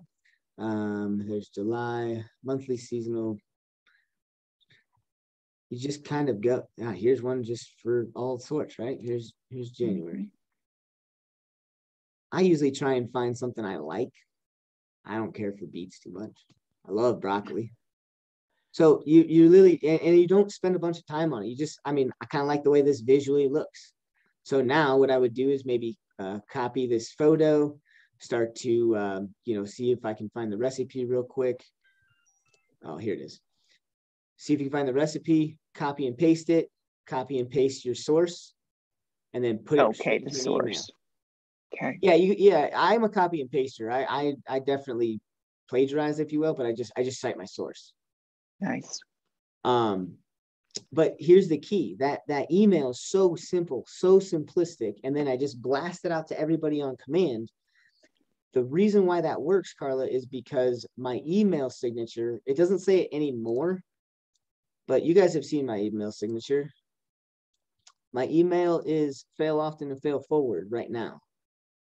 Um, there's July, monthly seasonal. You just kind of go, ah, here's one just for all sorts, right? Here's here's January. I usually try and find something I like. I don't care for beets too much. I love broccoli. So you you really and, and you don't spend a bunch of time on it. You just I mean I kind of like the way this visually looks. So now what I would do is maybe uh, copy this photo, start to um, you know see if I can find the recipe real quick. Oh, here it is. See if you can find the recipe, copy and paste it, copy and paste your source, and then put it Okay, the an email. source. Okay. Yeah, you yeah, I'm a copy and paster. I I I definitely plagiarize, if you will, but I just I just cite my source. Nice. Um, but here's the key that that email is so simple, so simplistic, and then I just blast it out to everybody on command. The reason why that works, Carla, is because my email signature, it doesn't say it anymore, but you guys have seen my email signature. My email is fail often and fail forward right now.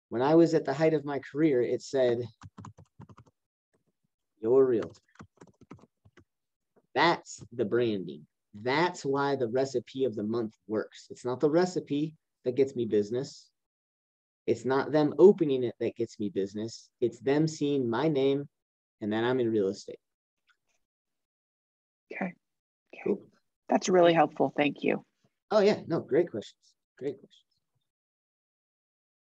When I was at the height of my career, it said, your realtor. That's the branding. That's why the recipe of the month works. It's not the recipe that gets me business. It's not them opening it that gets me business. It's them seeing my name and then I'm in real estate. Okay. Okay. Cool. That's really helpful. Thank you. Oh yeah, no, great questions. Great questions.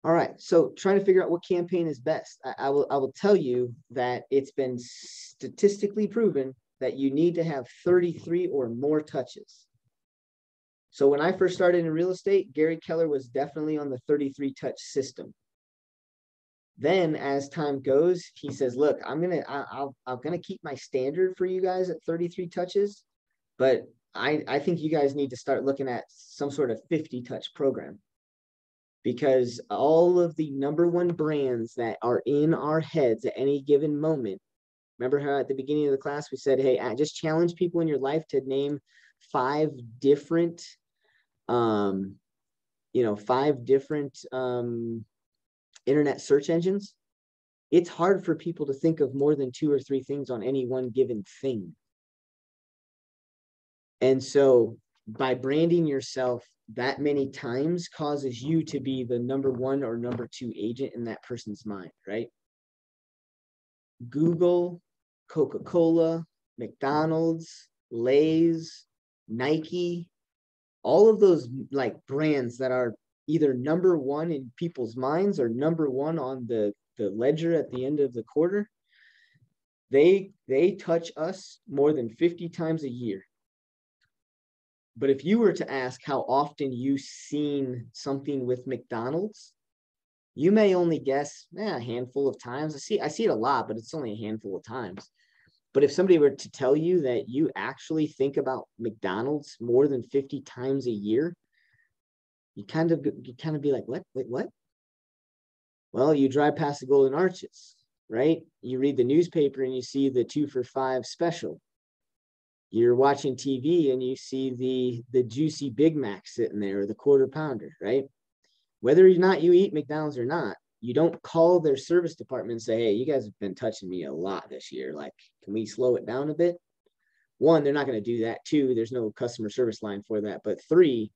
All right, so trying to figure out what campaign is best. I, I will I will tell you that it's been statistically proven that you need to have 33 or more touches. So when I first started in real estate, Gary Keller was definitely on the 33 touch system. Then as time goes, he says, "Look, I'm gonna I, I'll I'm gonna keep my standard for you guys at 33 touches, but I, I think you guys need to start looking at some sort of 50 touch program because all of the number one brands that are in our heads at any given moment. Remember how at the beginning of the class we said, hey, I just challenge people in your life to name five different, um, you know, five different um, internet search engines. It's hard for people to think of more than two or three things on any one given thing. And so by branding yourself that many times causes you to be the number one or number two agent in that person's mind, right? Google, Coca Cola, McDonald's, Lay's, Nike, all of those like brands that are either number one in people's minds or number one on the, the ledger at the end of the quarter, they they touch us more than 50 times a year. But if you were to ask how often you've seen something with McDonald's, you may only guess eh, a handful of times. I see I see it a lot, but it's only a handful of times. But if somebody were to tell you that you actually think about McDonald's more than 50 times a year, you kind of you kind of be like, what? Wait, what? Well, you drive past the Golden Arches, right? You read the newspaper and you see the two for five special. You're watching TV and you see the the juicy Big Mac sitting there or the quarter pounder, right? Whether or not you eat McDonald's or not, you don't call their service department and say, hey, you guys have been touching me a lot this year. Like, can we slow it down a bit? One, they're not going to do that. Two, there's no customer service line for that. But three,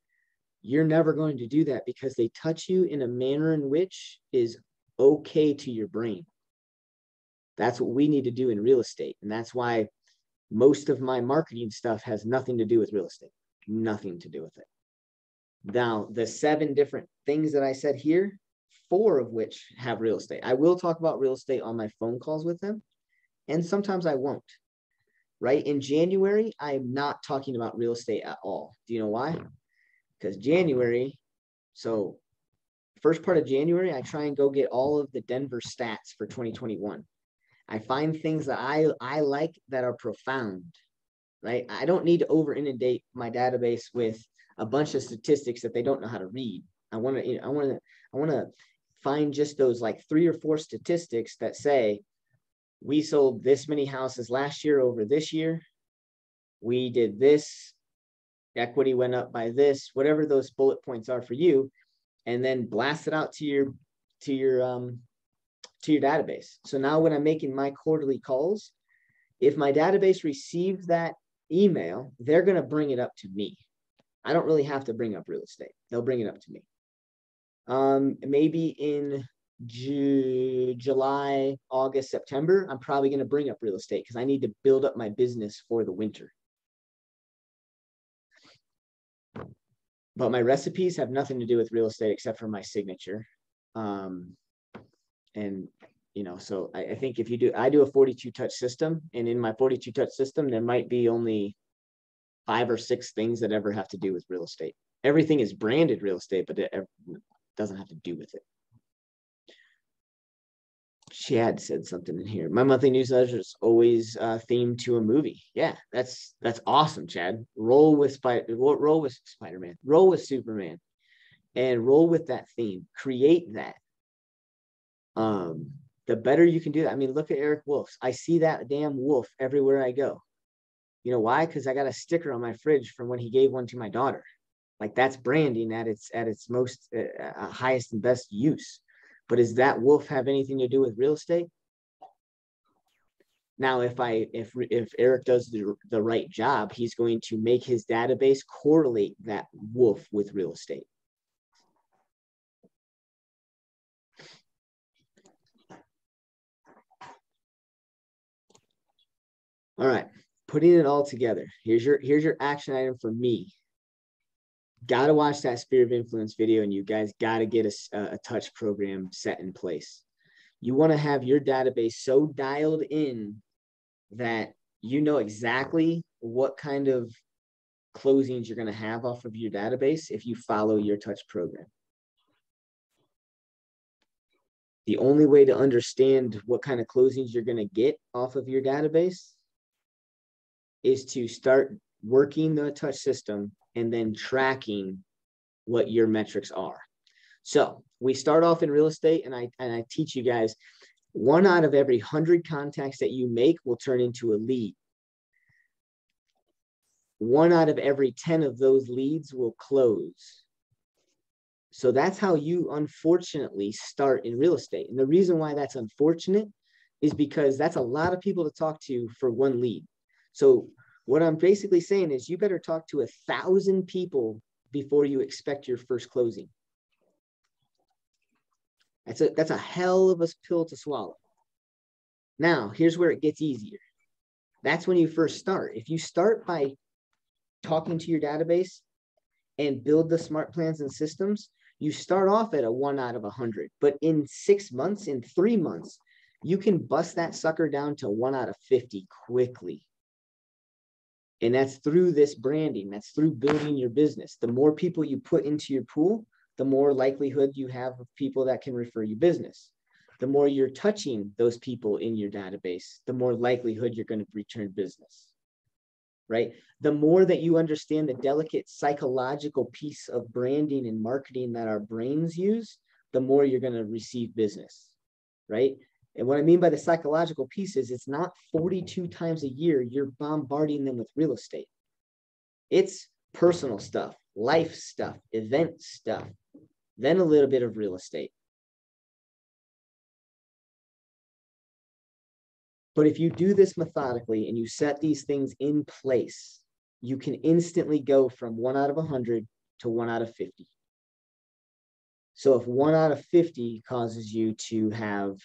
you're never going to do that because they touch you in a manner in which is okay to your brain. That's what we need to do in real estate. And that's why most of my marketing stuff has nothing to do with real estate, nothing to do with it. Now, the seven different things that I said here, four of which have real estate. I will talk about real estate on my phone calls with them, and sometimes I won't. Right in January, I am not talking about real estate at all. Do you know why? Hmm. Because January, so first part of January, I try and go get all of the Denver stats for 2021. I find things that I I like that are profound. Right? I don't need to over inundate my database with a bunch of statistics that they don't know how to read. I want to I want to I want to find just those like three or four statistics that say we sold this many houses last year over this year. We did this. Equity went up by this, whatever those bullet points are for you, and then blast it out to your to your um to your database. So now when I'm making my quarterly calls, if my database receives that email, they're going to bring it up to me. I don't really have to bring up real estate. They'll bring it up to me. Um, maybe in Ju- July, August, September, I'm probably going to bring up real estate because I need to build up my business for the winter. But my recipes have nothing to do with real estate except for my signature. Um, and you know, so I, I think if you do, I do a 42 touch system, and in my 42 touch system, there might be only five or six things that ever have to do with real estate. Everything is branded real estate, but doesn't have to do with it. Chad said something in here. My monthly newsletter is always uh, themed to a movie. Yeah, that's that's awesome, Chad. Roll with Spider. Roll with Spider Man. Roll with Superman, and roll with that theme. Create that. Um, the better you can do that. I mean, look at Eric Wolf's. I see that damn wolf everywhere I go. You know why? Because I got a sticker on my fridge from when he gave one to my daughter. Like that's branding at its at its most uh, uh, highest and best use. But does that wolf have anything to do with real estate? Now, if I if if Eric does the, the right job, he's going to make his database correlate that wolf with real estate. All right, putting it all together. Here's your here's your action item for me. Got to watch that Sphere of Influence video, and you guys got to get a, a touch program set in place. You want to have your database so dialed in that you know exactly what kind of closings you're going to have off of your database if you follow your touch program. The only way to understand what kind of closings you're going to get off of your database is to start working the touch system and then tracking what your metrics are. So we start off in real estate and I and I teach you guys one out of every hundred contacts that you make will turn into a lead. One out of every 10 of those leads will close. So that's how you unfortunately start in real estate. And the reason why that's unfortunate is because that's a lot of people to talk to for one lead. So what I'm basically saying is you better talk to a thousand people before you expect your first closing. That's a that's a hell of a pill to swallow. Now, here's where it gets easier. That's when you first start. If you start by talking to your database and build the smart plans and systems, you start off at a one out of a hundred. But in six months, in three months, you can bust that sucker down to one out of 50 quickly. And that's through this branding, that's through building your business. The more people you put into your pool, the more likelihood you have of people that can refer you business. the more you're touching those people in your database, the more likelihood you're going to return business. Right? The more that you understand the delicate psychological piece of branding and marketing that our brains use, the more you're going to receive business. Right? And what I mean by the psychological piece is it's not 42 times a year you're bombarding them with real estate. It's personal stuff, life stuff, event stuff, then a little bit of real estate. But if you do this methodically and you set these things in place, you can instantly go from one out of 100 to one out of 50. So if one out of 50 causes you to have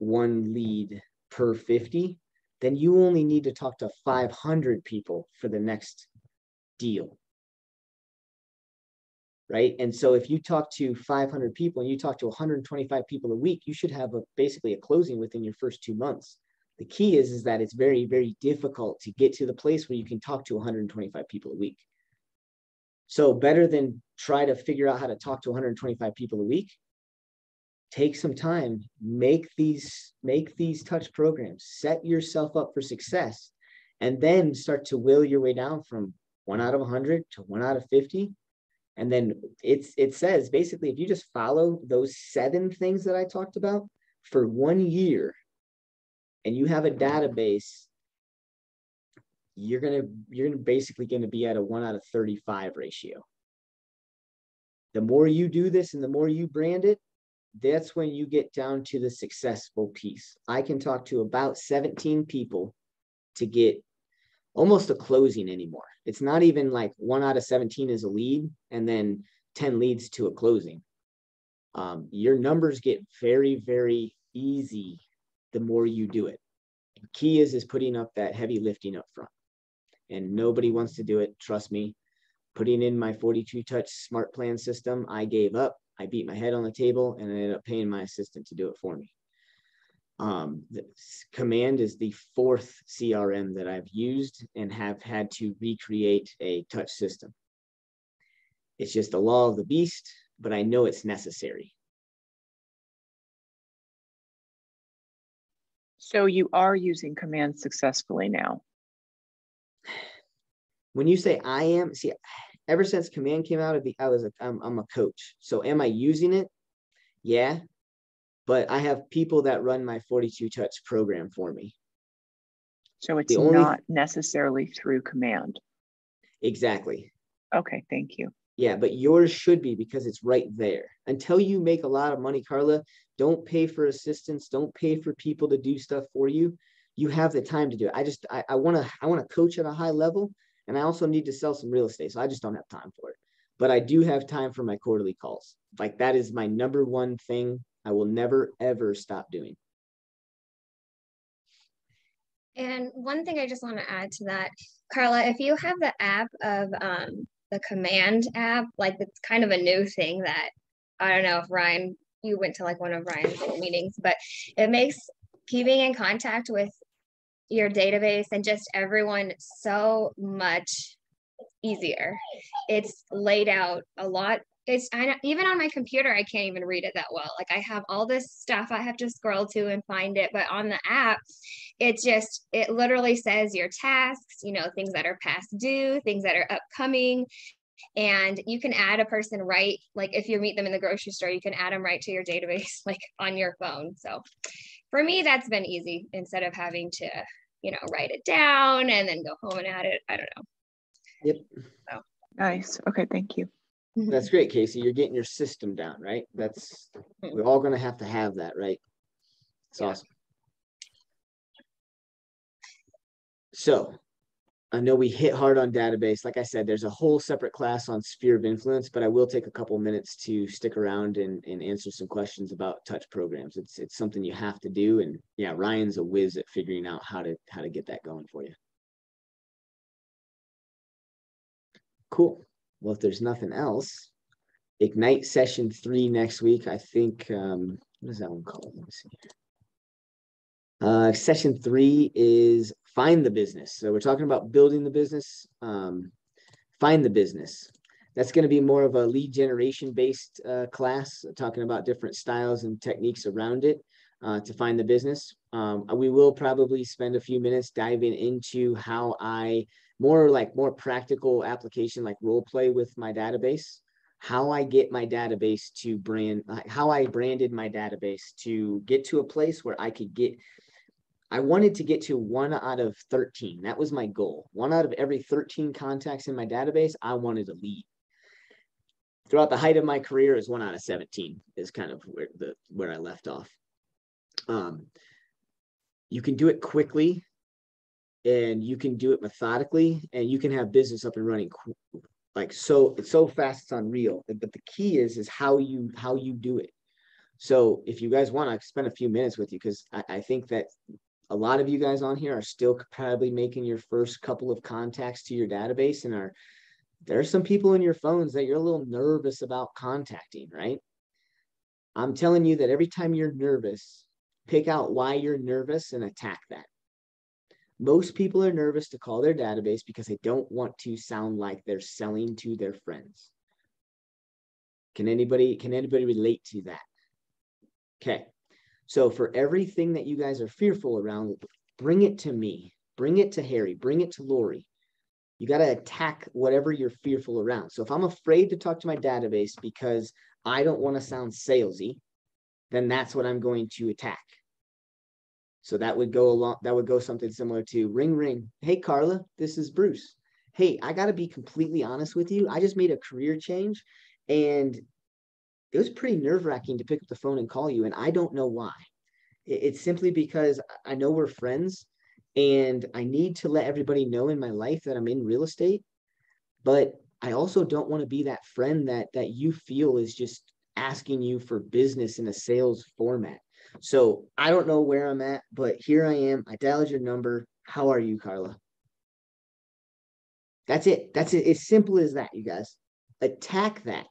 one lead per 50, then you only need to talk to 500 people for the next deal. Right. And so if you talk to 500 people and you talk to 125 people a week, you should have a, basically a closing within your first two months. The key is, is that it's very, very difficult to get to the place where you can talk to 125 people a week. So better than try to figure out how to talk to 125 people a week, take some time, make these, make these touch programs, set yourself up for success, and then start to will your way down from one out of 100 to one out of 50 and then it's it says basically if you just follow those seven things that i talked about for one year and you have a database you're gonna you're gonna basically gonna be at a one out of 35 ratio. The more you do this and the more you brand it that's when you get down to the successful piece i can talk to about 17 people to get almost a closing anymore. It's not even like one out of 17 is a lead and then 10 leads to a closing. Um, your numbers get very, very easy the more you do it. The key is is putting up that heavy lifting up front. And nobody wants to do it. Trust me. Putting in my 42 touch smart plan system, I gave up. I beat my head on the table and I ended up paying my assistant to do it for me. Um, Command is the fourth CRM that I've used and have had to recreate a touch system. It's just the law of the beast, but I know it's necessary. So you are using Command successfully now. When you say I am, see, ever since Command came out, I was a, I'm, I'm a coach. So am I using it? Yeah, but I have people that run my 42 touch program for me. So it's only, not necessarily through command. Exactly. Okay, thank you. Yeah, but yours should be because it's right there. Until you make a lot of money, Carla, don't pay for assistance, don't pay for people to do stuff for you. You have the time to do it. I just I, I wanna I wanna coach at a high level and I also need to sell some real estate. So I just don't have time for it. But I do have time for my quarterly calls. Like that is my number one thing I will never, ever stop doing. And one thing I just want to add to that, Carla, if you have the app of um, the command app, like it's kind of a new thing that I don't know if Ryan, you went to like one of Ryan's meetings, but it makes keeping in contact with your database and just everyone so much easier. It's laid out a lot. It's I, even on my computer i can't even read it that well. Like i have all this stuff i have to scroll to and find it but on the app it just it literally says your tasks you know things that are past due things that are upcoming. And you can add a person right like if you meet them in the grocery store you can add them right to your database like on your phone. So for me that's been easy instead of having to you know write it down and then go home and add it i don't know yep so. nice okay thank you mm-hmm. that's great, Casey. You're getting your system down, right? That's mm-hmm. we're all going to have to have that, right? It's yeah. awesome. So, I know we hit hard on database. Like I said, there's a whole separate class on sphere of influence, but I will take a couple minutes to stick around and, and answer some questions about touch programs. It's it's something you have to do, and yeah, Ryan's a whiz at figuring out how to how to get that going for you. Cool well, if there's nothing else, Ignite session three next week. I think, um, what is that one called? Let me see. Uh, session three is find the business. So we're talking about building the business, um, find the business. that's going to be more of a lead generation based uh, class, talking about different styles and techniques around it uh, to find the business. Um, we will probably spend a few minutes diving into how I more like more practical application, like role play with my database, how I get my database to brand, how I branded my database to get to a place where I could get I wanted to get to one out of 13. That was my goal. One out of every 13 contacts in my database, I wanted to lead. Throughout the height of my career is one out of 17 is kind of where the where I left off. Um, you can do it quickly and you can do it methodically and you can have business up and running like so it's so fast it's unreal but the key is is how you how you do it so if you guys want to spend a few minutes with you because I, I think that a lot of you guys on here are still probably making your first couple of contacts to your database and are there's some people in your phones that you're a little nervous about contacting right? I'm telling you that every time you're nervous pick out why you're nervous and attack that. Most people are nervous to call their database because they don't want to sound like they're selling to their friends. Can anybody can anybody relate to that? Okay so for everything that you guys are fearful around, bring it to me, bring it to Harry, bring it to Lori. You got to attack whatever you're fearful around. So if I'm afraid to talk to my database because I don't want to sound salesy, then that's what I'm going to attack. So that would go along, that would go something similar to ring, ring. Hey, Carla, this is Bruce. Hey, I got to be completely honest with you. I just made a career change and it was pretty nerve wracking to pick up the phone and call you. And I don't know why. It's simply because I know we're friends and I need to let everybody know in my life that I'm in real estate. But I also don't want to be that friend that that you feel is just asking you for business in a sales format. So I don't know where I'm at, but here I am. I dialed your number. How are you, Carla? That's it. That's it. As simple as that, you guys. Attack that.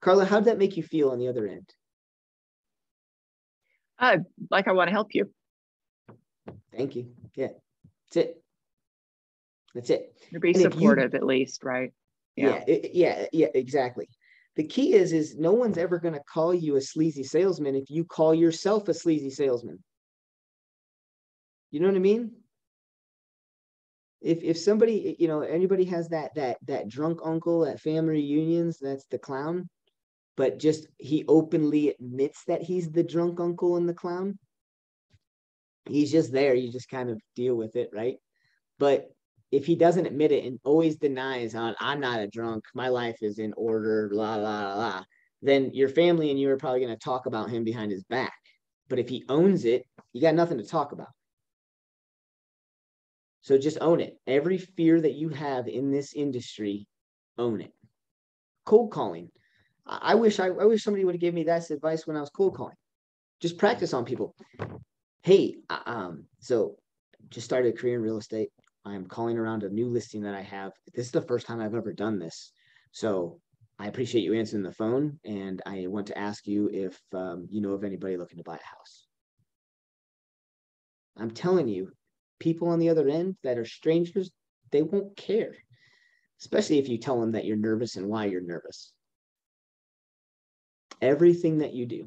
Carla, how did that make you feel on the other end? Uh, like I want to help you. Thank you. Yeah, that's it. That's it. You're be supportive you, at least, right? Yeah, yeah, yeah, yeah, exactly. The key is, is no one's ever going to call you a sleazy salesman if you call yourself a sleazy salesman. You know what I mean? If if somebody, you know, anybody has that that that drunk uncle at family reunions, that's the clown but just he openly admits that he's the drunk uncle and the clown. He's just there. You just kind of deal with it, right? But if he doesn't admit it and always denies on I'm not a drunk, my life is in order, la la la, then your family and you are probably going to talk about him behind his back. But if he owns it, you got nothing to talk about. So just own it. Every fear that you have in this industry, own it. Cold calling. I wish I, I wish somebody would have given me that advice when I was cold calling. Just practice on people. Hey, um, so just started a career in real estate. I'm calling around a new listing that I have. This is the first time I've ever done this. So I appreciate you answering the phone, and I want to ask you if um, you know of anybody looking to buy a house. I'm telling you, people on the other end that are strangers, they won't care, especially if you tell them that you're nervous and why you're nervous everything that you do.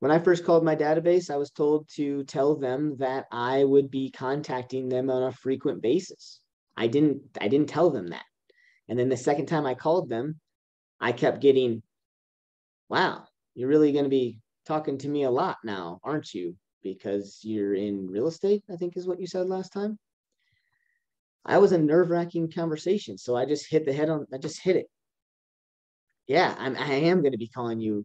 When I first called my database, I was told to tell them that I would be contacting them on a frequent basis. I didn't I didn't tell them that. And then the second time I called them, I kept getting, wow, you're really going to be talking to me a lot now, aren't you? Because you're in real estate, I think is what you said last time. I was a nerve wracking conversation. So I just hit the head on, I just hit it yeah, I'm, I am going to be calling you,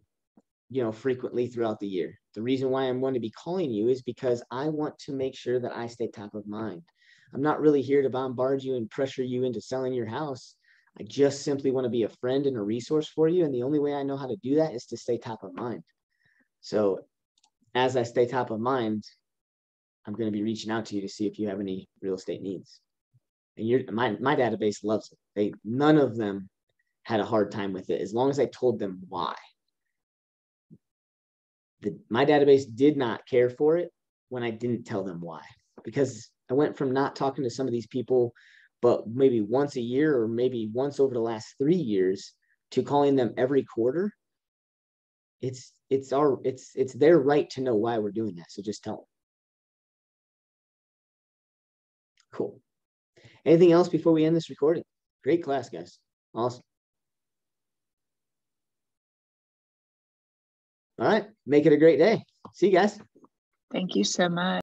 you know, frequently throughout the year. The reason why I'm going to be calling you is because I want to make sure that I stay top of mind. I'm not really here to bombard you and pressure you into selling your house. I just simply want to be a friend and a resource for you. And the only way I know how to do that is to stay top of mind. So as I stay top of mind, I'm going to be reaching out to you to see if you have any real estate needs. And your my my database loves it. They none of them had a hard time with it as long as I told them why. The, my database did not care for it when I didn't tell them why, because I went from not talking to some of these people but maybe once a year or maybe once over the last three years to calling them every quarter, it's it's our it's it's their right to know why we're doing that. So just tell them. Cool. Anything else before we end this recording? Great class, guys. Awesome. All right. Make it a great day. See you guys. Thank you so much.